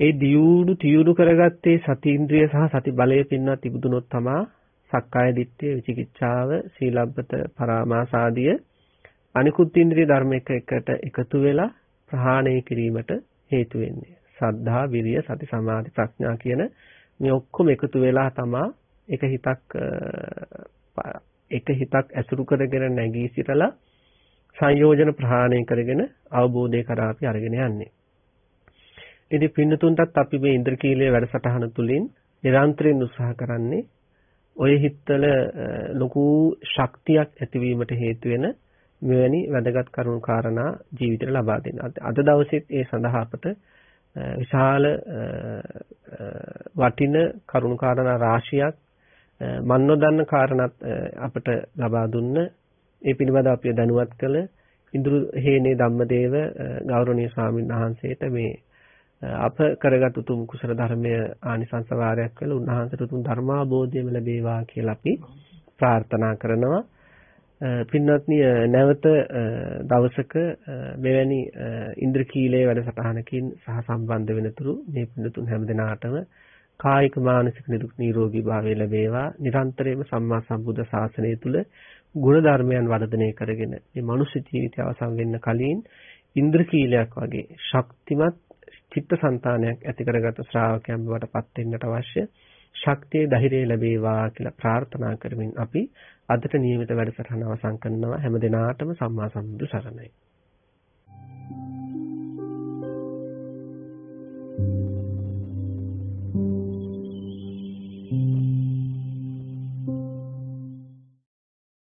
Speaker 1: ඒ දියුණු තියුණු කරගත්තේ සතීන්ද්‍රිය සහ සති බලය පින්වත් තිබුණොත් තමා සක්කාය දිට්ඨිය විචිකිච්ඡාව සීලබ්බත පරාමාස ආදිය අනිකුත් ඉන්ද්‍රිය ධර්ම එක එකට එකතු වෙලා ප්‍රහාණය කිරීමට හේතු වෙන්නේ. සද්ධා, විරිය, සති, සමාධි, ප්‍රඥා කියන මේ ඔක්කොම එකතු වෙලා තමා එක හිතක් එක හිතක් ඇසුරු කරගෙන නැගී සිටලා සංයෝජන ප්‍රහාණය කරගෙන අවබෝධය කරා අපි අරගෙන යන්නේ. ඉතින් පින්නතුන්ටත් අපි මේ ඉන්ද්‍රකීලයේ වැඩසටහන තුලින් නිරන්තරයෙන් උත්සාහ කරන්නේ ඔය හිත්වල ලොකු ශක්තියක් ඇතිවීමට හේතු වෙන මෙවැනි වැදගත් කරුණු කාරණා ජීවිතේට ලබා දෙන්න. අද දවසේත් ඒ සඳහා අපට විශාල වටින කරුණු කාරණා රාශියක් මන් නොදන්න කාරණාත් අපට ලබා දුන්න ඒ පිළිබඳව අපි දැනුවත් කළ ඉඳුරු හේනේ ධම්මදේව ගෞරවනීය ස්වාමීන් වහන්සේට මේ අප කරගත් උතුම් කුසල ධර්මය ආනිසංස වාරයක් කළ උන්වහන්සේට උතුම් ධර්මාබෝධයම ලැබේවා කියලා අපි ප්‍රාර්ථනා කරනවා. පින්වත්නි නැවත දවසක මෙවැනි ඉන්ද්‍රකීලයේ වැඩසටහනකින් සහ සම්බන්ධ වෙනතුරු මේ පින්තුන් හැමදෙනාටම කායික මානසික නිරෝගී භාවය ලැබේවා. නිරන්තරයෙන්ම සම්මා සම්බුද්ධ ශාසනය තුල ගුණ ධර්මයන් වර්ධනය කරගෙන මේ මනුෂ්‍ය ජීවිතය අවසන් වෙන්න කලින් ඉන්ද්‍රකීලයක් වගේ ශක්තිමත් චිත්තසංතානයක් ඇති කරගත් ශ්‍රාවකයන් බවට පත් වෙන්නට අවශ්‍ය ශක්තිය ධෛර්යය ලැබේවා කියලා ප්‍රාර්ථනා කරමින් අපි අදට නියමිත වැඩසටහන අවසන් කරනවා. හැම දිනාටම සම්මා සම්බුදු සරණයි